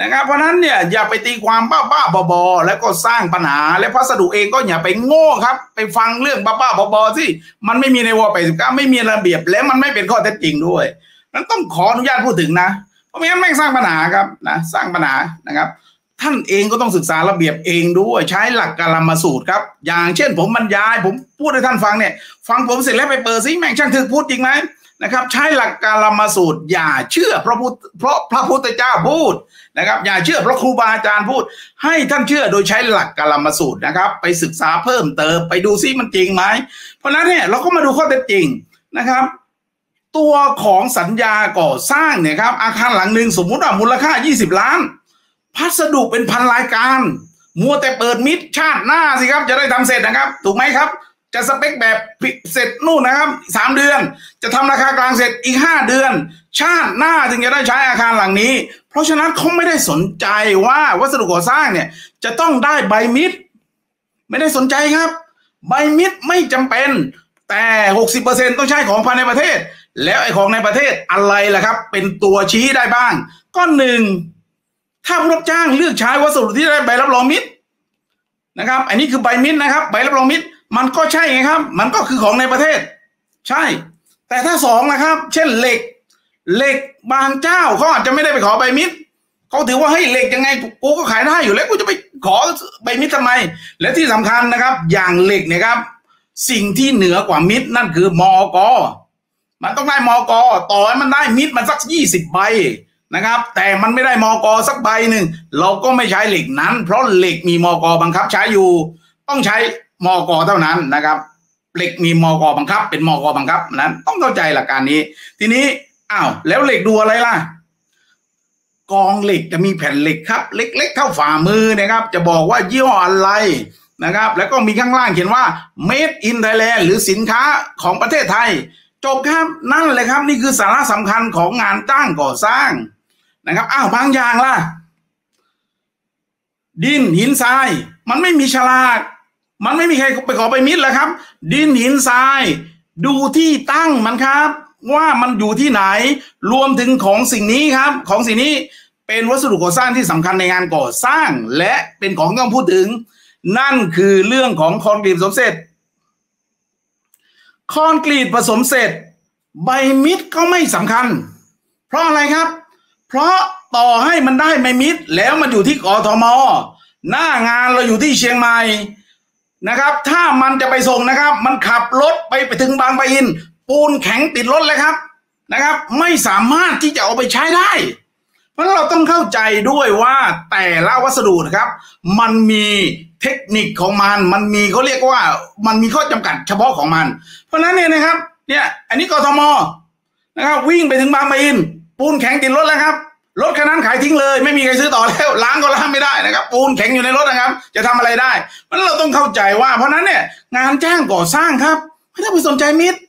S1: นะครับ เพราะนั้นเนี่ยอย่าไปตีความบ้าบ้าบอแล้วก็สร้างปัญหา และพัสดุเองก็อย่าไปโง่ครับ ไปฟังเรื่องบ้าบ้าบอสิมันไม่มีในวอ89ไม่มีระเบียบและมันไม่เป็นข้อเท็จจริงด้วย นั้นต้องขออนุญาตพูดถึงนะ เพราะไม่งั้นแม่งสร้างปัญหาครับนะสร้างปัญหานะครับ ท่านเองก็ต้องศึกษาระเบียบเองด้วยใช้หลักการมาสูตรครับ อย่างเช่นผมบรรยาย ผมพูดให้ท่านฟังเนี่ย ฟังผมเสร็จแล้วไปเปิดซิแม่งช่างถึกพูดจริงไหมนะครับใช้หลักการมาสูตร อย่าเชื่อพระพุทธเพราะพระพุทธเจ้าพูดนะครับ อย่าเชื่อเพราะครูบาอาจารย์พูด ให้ท่านเชื่อโดยใช้หลักการมาสูตรนะครับ ไปศึกษาเพิ่มเติมไปดูซิมันจริงไหมเพราะนั้นเนี่ยเราก็มาดูข้อเท็จจริงนะครับ ตัวของสัญญาก่อสร้างเนี่ยครับอาคารหลังหนึ่งสมมุติว่ามูลค่า 20 ล้าน พัสดุเป็นพันรายการ มัวแต่เปิดมิดชาติหน้าสิครับ จะได้ทำเสร็จนะครับ ถูกไหมครับ จะสเปคแบบเสร็จนู่นนะครับสามเดือน จะทำราคากลางเสร็จอีกห้าเดือน ชาติหน้าถึงจะได้ใช้อาคารหลังนี้ เพราะฉะนั้นเขาไม่ได้สนใจว่าวัสดุก่อสร้างเนี่ยจะต้องได้ใบมิดไม่ได้สนใจครับ ใบมิดไม่จำเป็นแต่หกสิบเปอร์เซ็นต้องใช้ของภายในประเทศ แล้วไอ้ของในประเทศอะไรล่ะครับ เป็นตัวชี้ได้บ้าง ก็หนึ่งถ้าผู้รับจ้างเลือกใช้วัสดุที่ได้ใบรับรองมิตรนะครับ อันนี้คือใบมิตรนะครับ ใบรับรองมิตรมันก็ใช่ไงครับ มันก็คือของในประเทศ ใช่ แต่ถ้าสองนะครับ เช่นเหล็ก เหล็กบางเจ้าเขาอาจจะไม่ได้ไปขอใบมิตรเขาถือว่าเฮ้ยเหล็กยังไงกูก็ขายได้อยู่แล้วกูจะไปขอใบมิตรทำไม และที่สำคัญนะครับ อย่างเหล็กเนี่ยครับ สิ่งที่เหนือกว่ามิตรนั่นคือมอก มันต้องได้มอกอต่อให้มันได้มิตรมันสักยี่สิบใบนะครับ แต่มันไม่ได้มอกอสักใบหนึ่งเราก็ไม่ใช้เหล็กนั้น เพราะเหล็กมีมอกอบังคับใช้อยู่ ต้องใช้มอกอเท่านั้นนะครับ เหล็กมีมอกอบังคับ เป็นมอกอบังคับนั้น ต้องเข้าใจหลักการนี้ ทีนี้อ้าวแล้วเหล็กดูอะไรล่ะกองเหล็กจะมีแผ่นเหล็กครับ เล็ก ๆ เท่าฝ่ามือนะครับ จะบอกว่ายี่ห้ออะไรนะครับ แล้วก็มีข้างล่างเขียนว่า made in Thailand หรือสินค้าของประเทศไทย จบครับนั่นเลยครับ นี่คือสาระสำคัญของงานจ้างก่อสร้างนะครับอ้าวบางอย่างล่ะ ดินหินทราย มันไม่มีฉลาก มันไม่มีใครไปขอไปมิดแล้วครับ ดินหินทราย ดูที่ตั้งมันครับ ว่ามันอยู่ที่ไหน รวมถึงของสิ่งนี้ครับ ของสิ่งนี้เป็นวัสดุก่อสร้างที่สำคัญในงานก่อสร้าง และเป็นของต้องพูดถึง นั่นคือเรื่องของคอนกรีตสมเสร็จ คอนกรีตผสมเสร็จ ใบมิดก็ไม่สำคัญ เพราะอะไรครับ เพราะต่อให้มันได้ไม่มิดแล้วมันอยู่ที่กทมหน้างานเราอยู่ที่เชียงใหม่นะครับ ถ้ามันจะไปส่งนะครับ มันขับรถไปไปถึงบางปะอิน ปูนแข็งติดรถเลยครับนะครับ ไม่สามารถที่จะเอาไปใช้ได้ เพราะเราต้องเข้าใจด้วยว่าแต่ละวัสดุนะครับ มันมี เทคนิคของมันมันมีเขาเรียกว่ามันมีข้อจำกัดเฉพาะของมัน เพราะนั้นเนี่ยนะครับ เนี่ย อันนี้กทมนะครับ วิ่งไปถึงบางปะอินปูนแข็งติดรถแล้วครับรถคันนั้นขายทิ้งเลย ไม่มีใครซื้อต่อแล้วล้างก็ล้างไม่ได้นะครับปูนแข็งอยู่ในรถนะครับ จะทำอะไรได้เพราะเราต้องเข้าใจว่า เพราะนั้นเนี่ย งานจ้างก่อสร้างครับ ไม่ต้องไปสนใจมิตร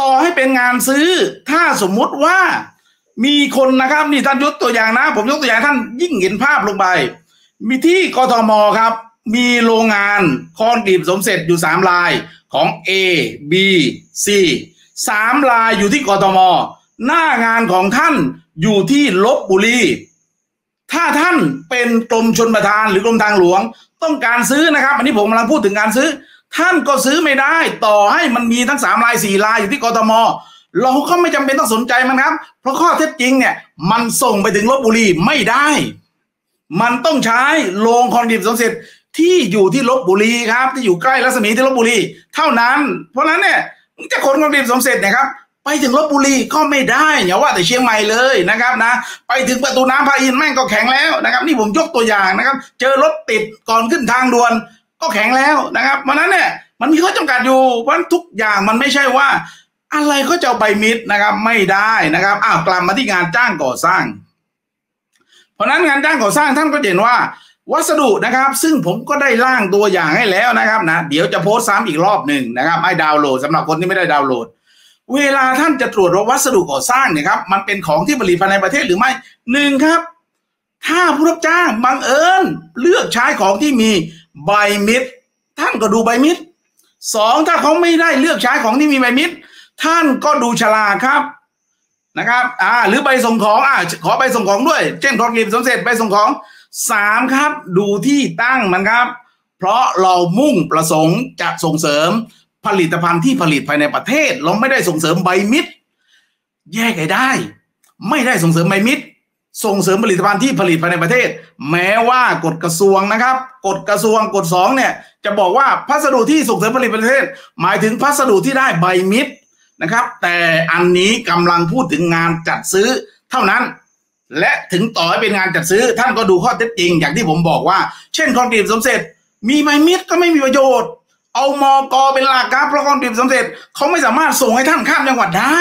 S1: ต่อให้เป็นงานซื้อ ถ้าสมมุติว่ามีคนนะครับ นี่ท่านยกตัวอย่างนะ ผมยกตัวอย่างท่านยิ่งเห็นภาพลงไป มีที่กทมครับ มีโรงงานคอนกรีตสมเสร็จอยู่สามลายของ A B C สามลายอยู่ที่กทม หน้างานของท่านอยู่ที่ลบบุรี ถ้าท่านเป็นกรมชนประทานหรือกรมทางหลวง ต้องการซื้อนะครับ อันนี้ผมกำลังพูดถึงการซื้อ ท่านก็ซื้อไม่ได้ ต่อให้มันมีทั้งสามลายสี่ลายอยู่ที่กทมเราก็ไม่จำเป็นต้องสนใจมันครับ เพราะข้อเท็จจริงเนี่ย มันส่งไปถึงลบบุรีไม่ได้ มันต้องใช้โรงคอนกรีตสมเสร็จ ที่อยู่ที่ลบบุรีครับ ที่อยู่ใกล้รัศมีที่ลบบุรี เท่านั้น เพราะนั้นเนี่ยจะขนคอนกรีสมเสร็จนะครับ ไปถึงลบบุรีก็ไม่ได้อย่าว่าแต่เชียงใหม่เลยนะครับนะ ไปถึงประตูน้ำพาอินแม่งก็แข็งแล้วนะครับ นี่ผมยกตัวอย่างนะครับ เจอรถติดก่อนขึ้นทางด่วนก็แข็งแล้วนะครับ เพราะนั้นเนี่ยมันมีข้อจำกัดอยู่เพราะทุกอย่างมันไม่ใช่ว่า อะไรก็จะใบมิดนะครับ ไม่ได้นะครับอ้าวกลับมาที่งานจ้างก่อสร้าง เพราะนั้นงานจ้างก่อสร้างท่านก็เห็นว่า วัสดุนะครับ ซึ่งผมก็ได้ร่างตัวอย่างให้แล้วนะครับนะเดี๋ยวจะโพสต์ซ้ำอีกรอบหนึ่งนะครับให้ดาวน์โหลดสำหรับคนที่ไม่ได้ดาวน์โหลด เวลาท่านจะตรวจว่าวัสดุก่อสร้างเนี่ยครับมันเป็นของที่ผลิตภายในประเทศหรือไม่หนึ่งครับ ถ้าผู้รับจ้างบังเอิญเลือกใช้ของที่มีใบมิดท่านก็ดูใบมิดสองถ้าเขาไม่ได้เลือกใช้ของที่มีใบมิดท่านก็ดูฉลากครับนะครับ อ่า หรือใบส่งของ อ่า ขอใบส่งของด้วย เช่นคอนกรีตสำเสร็จใบส่งของ สามครับดูที่ตั้งมันครับ เพราะเรามุ่งประสงค์จะส่งเสริมผลิตภัณฑ์ที่ผลิตภายในประเทศ เราไม่ได้ส่งเสริมใบมิดแยกให้ได้ ไม่ได้ส่งเสริมใบมิดส่งเสริมผลิตภัณฑ์ที่ผลิตภายในประเทศ แม้ว่ากฎกระทรวงนะครับกฎกระทรวงกฎสองเนี่ยจะบอกว่าพัสดุที่ส่งเสริมผลิตประเทศ หมายถึงพัสดุที่ได้ใบมิตรนะครับ แต่อันนี้กำลังพูดถึงงานจัดซื้อเท่านั้น และถึงต่อให้เป็นงานจัดซื้อ ท่านก็ดูข้อเท็จจริง อย่างที่ผมบอกว่า เช่นคอนกรีตสมเสร็จ มีใบมิตรก็ไม่มีประโยชน์ เอามอกอเป็นหลักครับเพราะคอนกรีตสมเสร็จเขาไม่สามารถส่งให้ท่านข้ามจังหวัดได้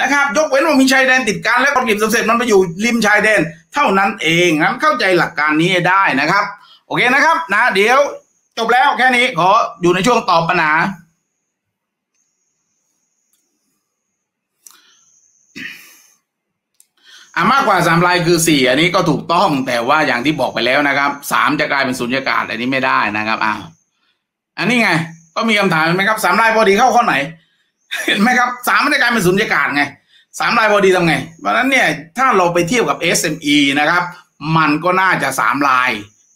S1: นะครับยกเว้นว่ามีชายแดนติดกันและคอนกรีตสมเสร็จมันไปอยู่ริมชายแดน เท่านั้นเองงั้นเข้าใจหลักการนี้ได้นะครับ โอเคนะครับนะเดี๋ยวจบแล้วแค่นี้ขออยู่ในช่วงตอบปัญหา อ่ามากกว่าสามลายคือสี่อันนี้ก็ถูกต้องแต่ว่าอย่างที่บอกไปแล้วนะครับสามจะกลายเป็นสุญญากาศอันนี้ไม่ได้นะครับอ้าวอันนี้ไง ก็มีคำถามไหมครับสามลายพอดีเข้าข้อไหนเห็นไหมครับสามมันจะกลายเป็นสุญญากาศไงสามลายพอดีทำไง เพราะนั้นเนี่ยถ้าเราไปเทียบกับ SME นะครับ มันก็น่าจะสามลาย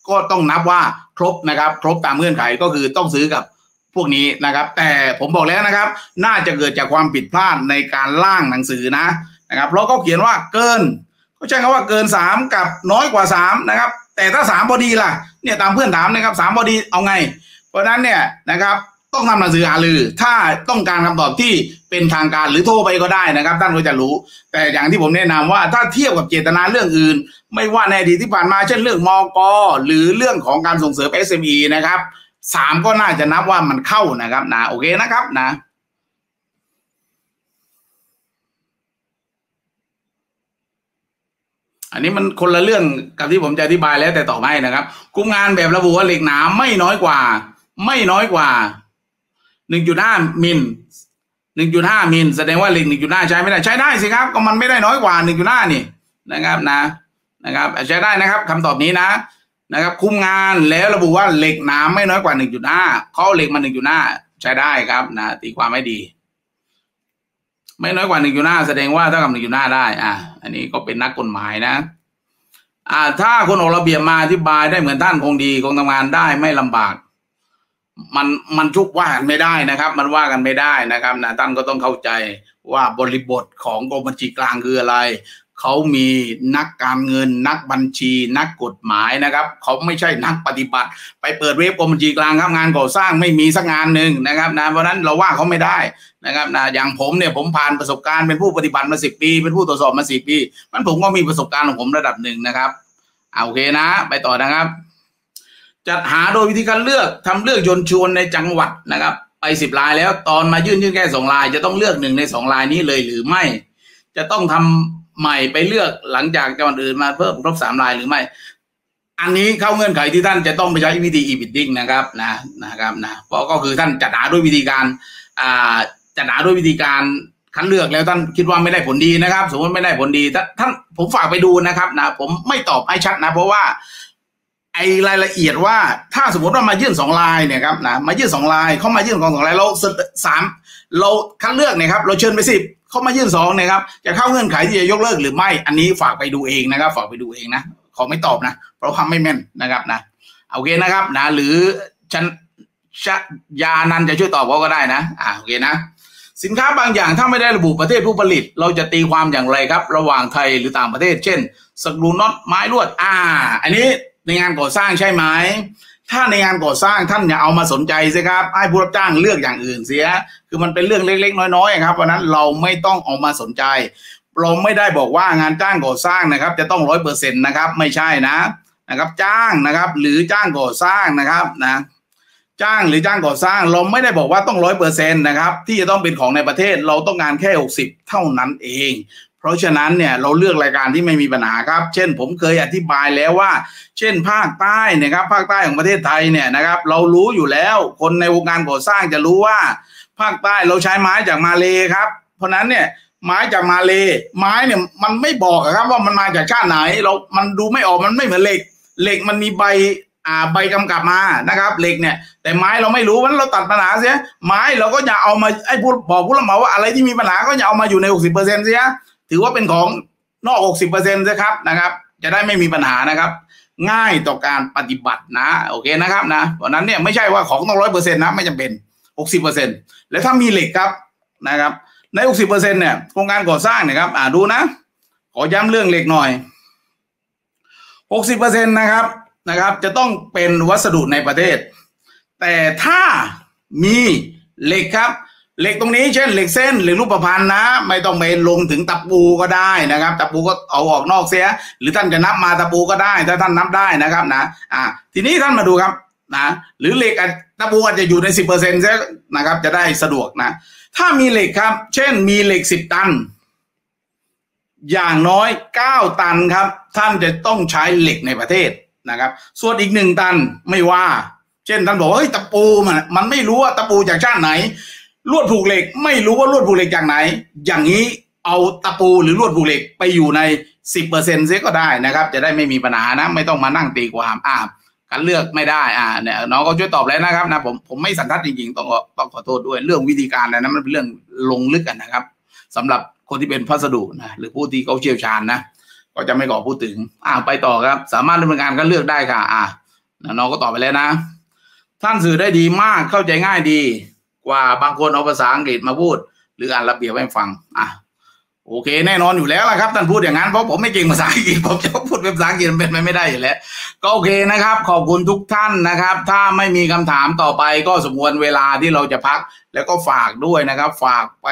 S1: ก็ต้องนับว่าครบนะครับ ครบตามเงื่อนไขก็คือต้องซื้อกับพวกนี้นะครับ แต่ผมบอกแล้วนะครับ น่าจะเกิดจากความผิดพลาดในการล่างหนังสือนะ นะครับเราะเขาเขียนว่าเกินเขาใช้คำว่าเกินสามกับน้อยกว่าสามนะครับแต่ถ้าสามพอดีล่ะเนี่ยตามเพื่อนถามนะครับสามพอดีเอาไง เพราะนั้นเนี่ยนะครับต้องทำหนังสือหาลือ ถ้าต้องการคำตอบที่เป็นทางการหรือโทรไปก็ได้นะครับ ท่านก็จะรู้ แต่อย่างที่ผมแนะนำว่าถ้าเทียบกับเจตนาเรื่องอื่น ไม่ว่าในอดีตที่ผ่านมาเช่นเรื่องมอกหรือเรื่องของการส่งเสริม SME นะครับสามก็น่าจะนับว่ามันเข้านะครับนะโอเคนะครับนะ อันนี้มันคนละเรื่องกับที่ผมจะอธิบายแล้วแต่ต่อไปนะครับคุมงานแบบระบุว่าเหล็กหนาไม่น้อยกว่า ไม่น้อยกว่าหนึ่งจุดห้ามิลหนึ่งจุดห้ามิลแสดงว่าเหล็กหนึ่งจุดห้าใช้ไม่ได้ใช้ได้สิครับ ก็มันไม่ได้น้อยกว่าหนึ่งจุดห้านี่นะครับนะนะครับใช้ได้นะครับคำตอบนี้นะนะครับ คุมงานแล้วระบุว่าเหล็กหนาไม่น้อยกว่าหนึ่งจุดห้าเขาเหล็กมาหนึ่งจุดห้าใช้ได้ครับนะตีความไม่ดี ไม่น้อยกว่าหนึ่งจุดห้าแสดงว่าเท่ากับหนึ่งจุดห้าได้ อะ อันนี้ก็เป็นนักกฎหมายนะ อ่า ถ้าคนออกระเบียบมาอธิบายได้เหมือนท่านคงดีคงทำงานได้ไม่ลำบาก มันมันชุกว่ากันไม่ได้นะครับ มันว่ากันไม่ได้นะครับนะท่านก็ต้องเข้าใจว่าบริบทของกรมบัญชีกลางคืออะไร เขามีนักการเงิน นักบัญชี นักกฎหมายนะครับ เขาไม่ใช่นักปฏิบัติ ไปเปิดเว็บกรมบัญชีกลางครับงานก่อสร้างไม่มีสักงานหนึ่งนะครับนะเพราะนั้นเราว่าเขาไม่ได้นะครับนะอย่างผมเนี่ยผมผ่านประสบการณ์เป็นผู้ปฏิบัติมาสิบปี เป็นผู้ตรวจสอบมาสิบปี มันผมก็มีประสบการณ์ของผมระดับหนึ่งนะครับเอาโอเคนะ ไปต่อนะครับ จัดหาโดยวิธีการเลือกทำเลือกยนชวนในจังหวัดนะครับ ไปสิบลายแล้วตอนมายื่นยื่นแค่สองลาย จะต้องเลือกหนึ่งในสองลายนี้เลยหรือไม่ จะต้องทำ ใหม่ไปเลือกหลังจากจังหวัดอื่นมาเพิ่มครบสามรายหรือไม่ อันนี้เข้าเงื่อนไขที่ท่านจะต้องไปใช้วิธี e-bidding นะครับนะนะครับนะเพราะก็คือท่านจัดหาด้วยวิธีการอ่าจัดหาด้วยวิธีการคัดเลือกแล้วท่านคิดว่าไม่ได้ผลดีนะครับ สมมติไม่ได้ผลดีท่านผมฝากไปดูนะครับนะผมไม่ตอบให้ชัดนะ เพราะว่าไอรายละเอียดว่าถ้าสมมติว่ามายื่นสองลายเนี่ยครับนะมายื่นสองลายเขามายื่นกองสองลายเราสามเราคัดเลือกเนี่ยครับเราเชิญไปสิบ เขามายื่นสองนะครับ จะเข้าเงื่อนไขที่จะยกเลิกหรือไม่ อันนี้ฝากไปดูเองนะครับ ฝากไปดูเองนะขอไม่ตอบนะ เพราะความไม่แม่นนะครับนะโอเคนะครับนะ หรือฉันชยานันจะช่วยตอบเขาก็ได้นะอ่าโอเคนะ สินค้าบางอย่างถ้าไม่ได้ระบุประเทศผู้ผลิต เราจะตีความอย่างไรครับ ระหว่างไทยหรือต่างประเทศ เช่นสกรูน็อตไม้ลวด อ่า อันนี้ในงานก่อสร้างใช่ไหม ถ้าในงานก่อสร้างท่านอย่าเอามาสนใจสิครับให้ผู้รับจ้างเลือกอย่างอื่นเสีย คือมันเป็นเรื่องเล็ก ๆ น้อยๆครับเพราะนั้นเราไม่ต้องเอามาสนใจเราไม่ได้บอกว่างานจ้างก่อสร้างนะครับ จะต้องร้อยเปอร์เซ็นต์นะครับ ไม่ใช่นะนะครับ จ้างนะครับ หรือจ้างก่อสร้างนะครับนะจ้างหรือจ้างก่อสร้างเราไม่ได้บอกว่าต้องร้อยเปอร์เซ็นต์นะครับ ที่จะต้องเป็นของในประเทศเราต้องการแค่หกสิบเท่านั้นเอง เพราะฉะนั้นเนี่ยเราเลือกรายการที่ไม่มีปัญหาครับ เช่น ผมเคยอธิบายแล้วว่า เช่น ภาคใต้นะครับ ภาคใต้ของประเทศไทยเนี่ยนะครับ เรารู้อยู่แล้ว คนในวงการก่อสร้างจะรู้ว่า ภาคใต้เราใช้ไม้จากมาเลครับ เพราะนั้นเนี่ยไม้จากมาเลไม้เนี่ยมันไม่บอกครับว่ามันมาจากชาติไหน เรา มันดูไม่ออกมันไม่เหมือนเหล็ก เหล็กมันมีใบอ่าใบกำกับมานะครับ เหล็กเนี่ย แต่ไม้เราไม่รู้วันเราตัดปัญหาเสียไม้เราก็อย่าเอามาไอ้พูดบอกผู้รับเหมาว่าอะไรที่มีปัญหาก็อย่าเอามาอยู่ในหกสิบเปอร์เซ็นต์เสีย ถือว่าเป็นของนอก 60%เปอร์เซ็นต์นะครับนะครับ จะได้ไม่มีปัญหานะครับ ง่ายต่อการปฏิบัตินะ โอเคนะครับนะเพราะนั้นเนี่ยไม่ใช่ว่าของต้องร้อยเปอร์เซ็นต์นะไม่จำเป็น 60%เปอร์เซ็นต์แล้วถ้ามีเหล็กครับนะครับ ใน 60%เปอร์เซ็นต์เนี่ยโครงการก่อสร้างนะครับ อ่าดูนะ ขอย้ำเรื่องเหล็กหน่อยหกสิบเปอร์เซ็นต์นะครับนะครับ จะต้องเป็นวัสดุในประเทศ แต่ถ้ามีเหล็กครับ เหล็กตรงนี้เช่นเหล็กเส้นหรือรูปประพันธ์นะ ไม่ต้องไปลงถึงตะปูก็ได้นะครับตะปูก็เอาออกนอกเสีย หรือท่านจะนับมาตะปูก็ได้ ถ้าท่านนับได้นะครับนะอ่าทีนี้ท่านมาดูครับนะหรือเหล็กตะปูอาจจะอยู่ในสิบเปอร์เซ็นต์นะครับจะได้สะดวกนะ ถ้ามีเหล็กครับ เช่นมีเหล็กสิบตัน อย่างน้อยเก้าตันครับ ท่านจะต้องใช้เหล็กในประเทศนะครับ ส่วนอีกหนึ่งตันไม่ว่า เช่นท่านบอกว่าเฮ้ยตะปูมันมันไม่รู้ว่าตะปูจากชาติไหน ลวดผูกเหล็ก ไม่รู้ว่าลวดผูกเหล็กจากไหน อย่างนี้เอาตะปูหรือลวดผูกเหล็กไปอยู่ในสิบเปอร์เซ็นต์เซก็ได้นะครับ จะได้ไม่มีปัญหานะ ไม่ต้องมานั่งตีความอ่าการเลือกไม่ได้อ่าเนี่ยน้องก็ช่วยตอบแล้วนะครับนะผมผมไม่สันทัดจริงๆ ต้องต้องขอโทษด้วยเรื่องวิธีการนะมันเป็นเรื่องลงลึกกันนะครับสำหรับคนที่เป็นพัสดุนะหรือผู้ที่เขาเชี่ยวชาญนะก็จะไม่ขอพูดถึงอ่าไปต่อครับ สามารถดำเนินการก็เลือกได้ค่ะ อ่าน้องก็ตอบไปแล้วนะ ท่านสื่อได้ดีมากเข้าใจง่ายดี ว่าบางคนเอาภาษาอังกฤษมาพูด หรืออ่านระเบียบให้ฟังอะโอเค แน่นอนอยู่แล้วละครับท่านพูดอย่างนั้นเพราะผมไม่เก่งภาษาอังกฤษผมจะพูดเป็นภาษาอังกฤษมันเป็นไปไม่ได้อยู่แล้ว ก็โอเคนะครับ ขอบคุณทุกท่านนะครับ ถ้าไม่มีคำถามต่อไปก็สมควรเวลาที่เราจะพัก แล้วก็ฝากด้วยนะครับ ฝากไป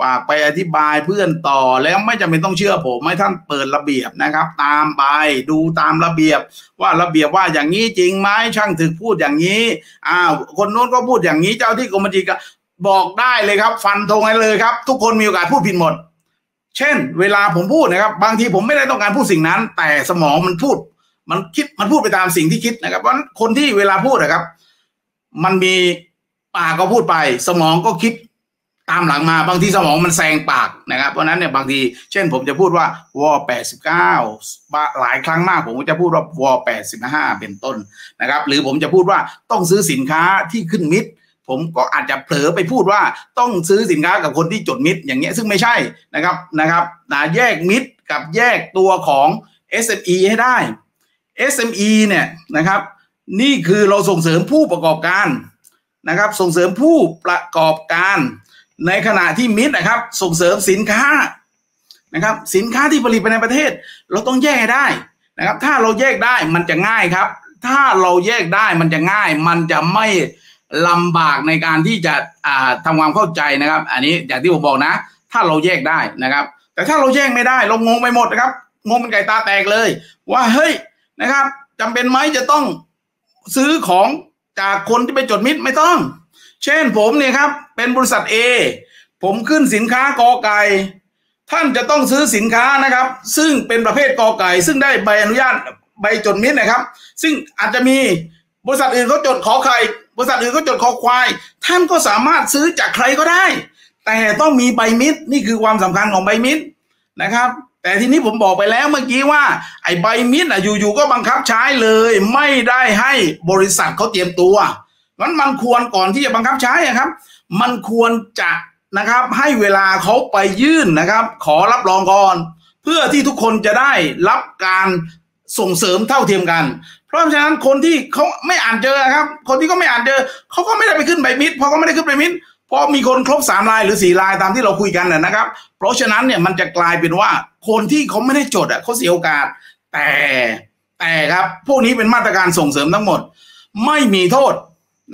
S1: ฝากไปอธิบายเพื่อนต่อแล้วไม่จำเป็นต้องเชื่อผมให้ท่านเปิดระเบียบนะครับ ตามไปดูตามระเบียบ ว่าระเบียบว่าอย่างนี้จริงไหมช่างถึกพูดอย่างนี้อ้าวคนโน้นก็พูดอย่างนี้เจ้าที่กรมบัญชีก็บอกได้เลยครับ ฟันธงให้เลยครับ ทุกคนมีโอกาสพูดผิดหมด เช่น เวลาผมพูดนะครับ บางทีผมไม่ได้ต้องการพูดสิ่งนั้น แต่สมองมันพูด มันคิดมันพูดไปตามสิ่งที่คิดนะครับเพราะคนที่เวลาพูดนะครับ มันมีปากก็พูดไป สมองก็คิด ตามหลังมาบางทีสมองมันแซงปากนะครับ เพราะนั้นเนี่ยบางทีเช่นผมจะพูดว่าวอแปดสิบเก้าหลายครั้งมากผมก็จะพูดว่าวอแปดสิบห้าเป็นต้นนะครับ หรือผมจะพูดว่าต้องซื้อสินค้าที่ขึ้นมิดผมก็อาจจะเผลอไปพูดว่าต้องซื้อสินค้ากับคนที่จดมิดอย่างเงี้ยซึ่งไม่ใช่นะครับนะครับนะแยกมิดกับแยกตัวของ SME ให้ได้ SME เนี่ยนะครับนี่คือเราส่งเสริมผู้ประกอบการนะครับส่งเสริมผู้ประกอบการ ในขณะที่มิตรนะครับ ส่งเสริมสินค้านะครับ สินค้าที่ผลิตภายในประเทศ เราต้องแยกได้นะครับ ถ้าเราแยกได้มันจะง่ายครับ ถ้าเราแยกได้มันจะง่าย มันจะไม่ลำบากในการที่จะทำความเข้าใจนะครับ อันนี้อย่างที่ผมบอกนะ ถ้าเราแยกได้นะครับ แต่ถ้าเราแยกไม่ได้ เรางงไปหมดนะครับงงเป็นไก่ตาแตกเลย ว่าเฮ้ยนะครับจำเป็นไหมจะต้องซื้อของจากคนที่ไปจดมิตรไม่ต้อง เช่นผมเนี่ยครับ เป็นบริษัท A ผมขึ้นสินค้ากอไก่ท่านจะต้องซื้อสินค้านะครับ ซึ่งเป็นประเภทกอไก่ ซึ่งได้ใบอนุญาตใบจดมิตรนะครับ ซึ่งอาจจะมีบริษัทอื่นเขาจดขอไข่บริษัทอื่นเขาจดขอควาย ท่านก็สามารถซื้อจากใครก็ได้ แต่ต้องมีใบมิตรนี่คือความสำคัญของใบมิตรนะครับ แต่ทีนี้ผมบอกไปแล้วเมื่อกี้ว่า ไอ้ใบมิตรอะอยู่ๆก็บังคับใช้เลย ไม่ได้ให้บริษัทเขาเตรียมตัว มันมันควรก่อนที่จะบังคับใช้ครับ มันควรจะนะครับให้เวลาเขาไปยื่นนะครับ ขอรับรองก่อนเพื่อที่ทุกคนจะได้รับการส่งเสริมเท่าเทียมกัน เพราะฉะนั้นคนที่เขาไม่อ่านเจอครับ คนที่เขาไม่อ่านเจอเขาก็ไม่ได้ไปขึ้นใบมิดพอเขาไม่ได้ขึ้นใบมิดพอมีคนครบสามลายหรือสี่ลายตามที่เราคุยกันนะครับ เพราะฉะนั้นเนี่ยมันจะกลายเป็นว่าคนที่เขาไม่ได้จดอะเขาเสียโอกาส แต่แต่ครับพวกนี้เป็นมาตรการส่งเสริมทั้งหมด ไม่มีโทษ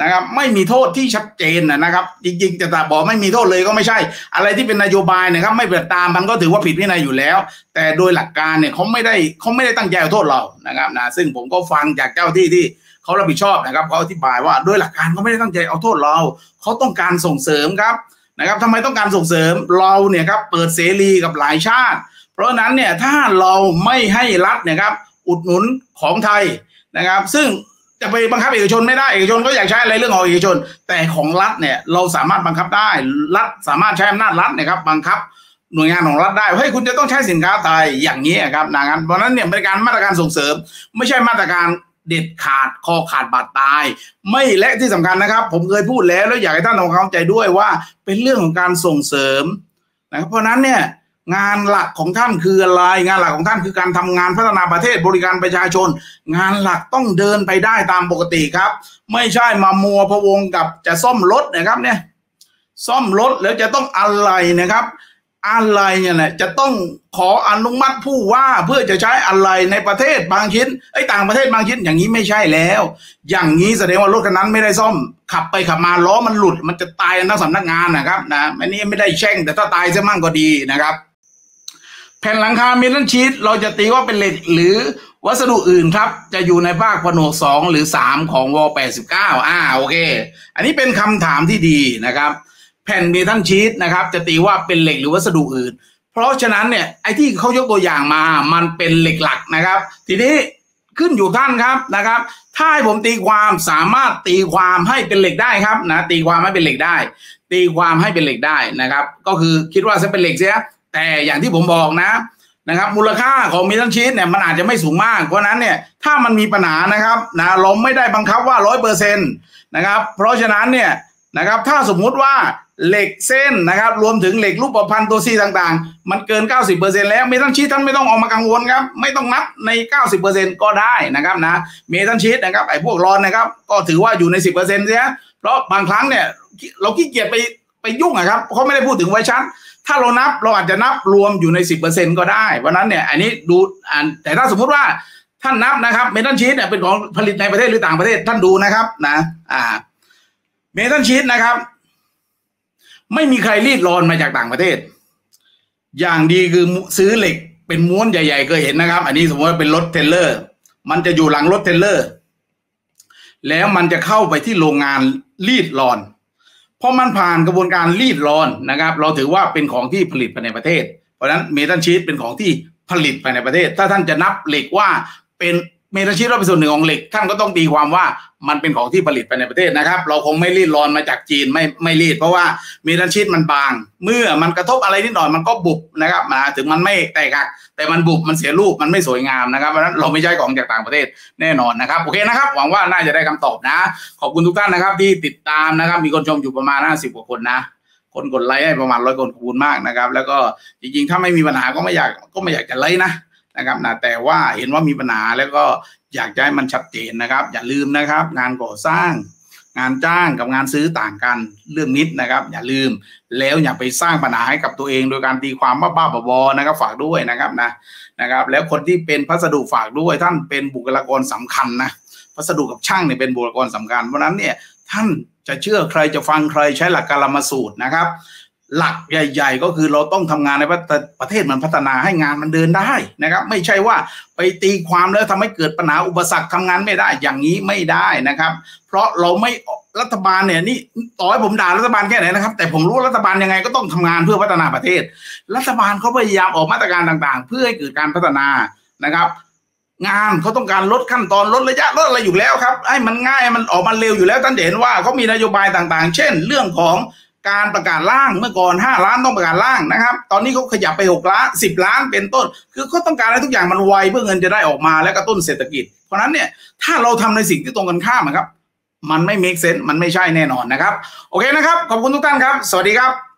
S1: นะครับไม่มีโทษที่ชัดเจนนะครับจริงๆจะตาบอกไม่มีโทษเลยก็ไม่ใช่ อะไรที่เป็นนโยบายนะครับไม่เปิดตามมันก็ถือว่าผิดวินัยอยู่แล้ว แต่โดยหลักการเนี่ยเขาไม่ได้เขาไม่ได้ตั้งใจเอาโทษเรานะครับนะซึ่งผมก็ฟังจากเจ้าที่ที่เขารับผิดชอบนะครับเขาอธิบายว่าโดยหลักการเขาไม่ได้ตั้งใจเอาโทษเราเขาต้องการส่งเสริมครับนะครับทำไมต้องการส่งเสริมเราเนี่ยครับเปิดเสรีกับหลายชาติ เพราะนั้นเนี่ยถ้าเราไม่ให้รัฐเนี่ยครับอุดหนุนของไทยนะครับ ซึ่ง จะไปบังคับเอกชนไม่ได้เอกชนก็อยากใช้อะไรเรื่องของเอกชน แต่ของรัฐเนี่ยเราสามารถบังคับได้รัฐสามารถใช้อำนาจรัฐนะครับบังคับหน่วยงานของรัฐได้เฮ้ยคุณจะต้องใช้สินค้าไทยอย่างนี้ครับนะงั้นเพราะนั้นเนี่ยเป็นการมาตรการส่งเสริม ไม่ใช่มาตรการเด็ดขาดคอขาดบาดตาย ไม่และที่สำคัญนะครับ ผมเคยพูดแล้วแล้วอยากให้ท่านทำความเข้าใจด้วยว่าเป็นเรื่องของการส่งเสริมนะครับเพราะนั้นเนี่ย งานหลักของท่านคืออะไรงานหลักของท่านคือการทำงานพัฒนาประเทศบริการประชาชน งานหลักต้องเดินไปได้ตามปกติครับ ไม่ใช่มามัวพะวงกับจะซ่อมรถนะครับเนี่ยซ่อมรถแล้วจะต้องอะไรนะครับอะไรเนี่ยแหละจะต้องขออนุมัติผู้ว่าเพื่อจะใช้อะไรในประเทศบางชิ้นไอ้ต่างประเทศบางชิ้นอย่างนี้ไม่ใช่แล้ว อย่างนี้แสดงว่ารถคันนั้นไม่ได้ซ่อม ขับไปขับมาล้อมันหลุดมันจะตายนักสำนักงานนะครับนะอันนี้ไม่ได้แช่งแต่ถ้าตายซะมั่งก็ดีนะครับ แผ่นหลังคาเมทัลชีตเราจะตีว่าเป็นเหล็กหรือวัสดุอื่นครับ จะอยู่ในภาคผนวกสองหรือสามของวแปดสิบเก้าอ่าโอเค อันนี้เป็นคำถามที่ดีนะครับ แผ่นเมทัลชีตนะครับ จะตีว่าเป็นเหล็กหรือวัสดุอื่น เพราะฉะนั้นเนี่ยไอ้ที่เขายกตัวอย่างมามันเป็นเหล็กหลักนะครับ ทีนี้ขึ้นอยู่ท่านครับนะครับ ถ้าให้ผมตีความสามารถตีความให้เป็นเหล็กได้ครับนะตีความให้เป็นเหล็กได้ ตีความให้เป็นเหล็กได้นะครับ ก็คือคิดว่าจะเป็นเหล็กเสีย แต่อย่างที่ผมบอกนะนะครับ มูลค่าของมิทัลชีตเนี่ยมันอาจจะไม่สูงมาก เพราะนั้นเนี่ยถ้ามันมีปัญหานะครับนะเราไม่ได้บังคับว่าร้อยเปอร์เซ็นต์นะครับ เพราะฉะนั้นเนี่ยนะครับถ้าสมมุติว่าเหล็กเส้นนะครับ รวมถึงเหล็กรูปประพันธ์ตัวซีต่างๆ มันเกิน 90%แล้วเมทัลชีตท่านไม่ต้องออกมากังวลครับ ไม่ต้องนับใน 90%ก็ได้นะครับนะเมทัลชีตนะครับไอ้พวกร้อนนะครับ ก็ถือว่าอยู่ใน 10%เสียเพราะบางครั้งเนี่ยเราขี้เกียจไปไปยุ่งอะครับเขาไม่ได้พูดถึงไว้ชั้น ถ้าเรานับเราอาจจะนับรวมอยู่ใน 10%ก็ได้เพราะนั้นเนี่ยอันนี้ดูอ่านแต่ถ้าสมมุติว่าท่านนับนะครับเมทัลชีตเนี่ยเป็นของผลิตในประเทศหรือต่างประเทศท่านดูนะครับนะอ่าเมทัลชีตนะครับ ไม่มีใครรีดลอนมาจากต่างประเทศ อย่างดีคือซื้อเหล็กเป็นม้วนใหญ่ๆเคยเห็นนะครับ อันนี้สมมติว่าเป็นรถเทรลเลอร์ มันจะอยู่หลังรถเทรลเลอร์ แล้วมันจะเข้าไปที่โรงงานรีดลอน พอมันผ่านกระบวนการรีดลอนนะครับ เราถือว่าเป็นของที่ผลิตภายในประเทศ เพราะฉะนั้นเมทัลชีตเป็นของที่ผลิตภายในประเทศ ถ้าท่านจะนับเหล็กว่าเป็น เมทัลชีตเราเป็นส่วนหนึ่งของเหล็ก ท่านก็ต้องตีความว่ามันเป็นของที่ผลิตภายในประเทศนะครับ เราคงไม่รีดรอนมาจากจีนไม่ไม่รีด เพราะว่าเมทัลชีตมันบาง เมื่อมันกระทบอะไรนิดหน่อยมันก็บุบนะครับมาถึงมันไม่แตกหัก แต่มันบุบมันเสียรูปมันไม่สวยงามนะครับเพราะฉะนั้นเราไม่ใช่ของจากต่างประเทศแน่นอนนะครับโอเคนะครับ หวังว่าน่าจะได้คำตอบนะ ขอบคุณทุกท่านนะครับ ที่ติดตามนะครับ มีคนชมอยู่ประมาณห้าสิบกว่าคนนะคนกดไลค์ให้ประมาณร้อยคนขอบคุณมากนะครับ แล้วก็จริงๆ ถ้าไม่มีปัญหาก็ไม่อยากก็ไม่อยากจะไลค์นะ นะครับนะแต่ว่าเห็นว่ามีปัญหาแล้วก็อยากจะให้มันชัดเจนนะครับ อย่าลืมนะครับ งานก่อสร้าง งานจ้างกับงานซื้อต่างกันเรื่องนิดนะครับ อย่าลืมแล้วอย่าไปสร้างปัญหาให้กับตัวเอง โดยการตีความบ้าๆบอๆนะครับฝากด้วยนะครับนะนะครับ แล้วคนที่เป็นพัสดุฝากด้วยท่านเป็นบุคลากรสำคัญนะพัสดุกับช่างเนี่ยเป็นบุคลากรสำคัญเพราะนั้นเนี่ยท่านจะเชื่อใครจะฟังใครใช้หลักการมาสูตรนะครับ หลักใหญ่ ๆ ก็คือเราต้องทำงานในประเทศมันพัฒนาให้งานมันเดินได้นะครับ ไม่ใช่ว่าไปตีความแล้วทำให้เกิดปัญหาอุปสรรคทำงานไม่ได้อย่างนี้ไม่ได้นะครับ เพราะเราไม่รัฐบาลเนี่ยนี่ต่อให้ผมด่ารัฐบาลแค่ไหนนะครับ แต่ผมรู้รัฐบาลยังไงก็ต้องทำงานเพื่อพัฒนาประเทศ รัฐบาลเขาพยายามออกมาตรการต่างๆ เพื่อให้เกิดการพัฒนานะครับ งานเขาต้องการลดขั้นตอนลดระยะลดอะไรอยู่แล้วครับให้มันง่ายมันออกมาเร็วอยู่แล้วท่านเห็นว่าเขามีนโยบายต่างๆ เช่น เรื่องของ การประกาศล่างเมื่อก่อน 5 ล้านต้องประกาศล่างนะครับ ตอนนี้เขาขยับไป 6 ล้าน 10 ล้านเป็นต้น คือเขาต้องการให้ทุกอย่างมันไวเพื่อเงินจะได้ออกมาและกระตุ้นเศรษฐกิจ เพราะนั้นเนี่ยถ้าเราทำในสิ่งที่ตรงกันข้ามครับ มันไม่ make sense มันไม่ใช่แน่นอนนะครับ โอเคนะครับ ขอบคุณทุกท่านครับ สวัสดีครับ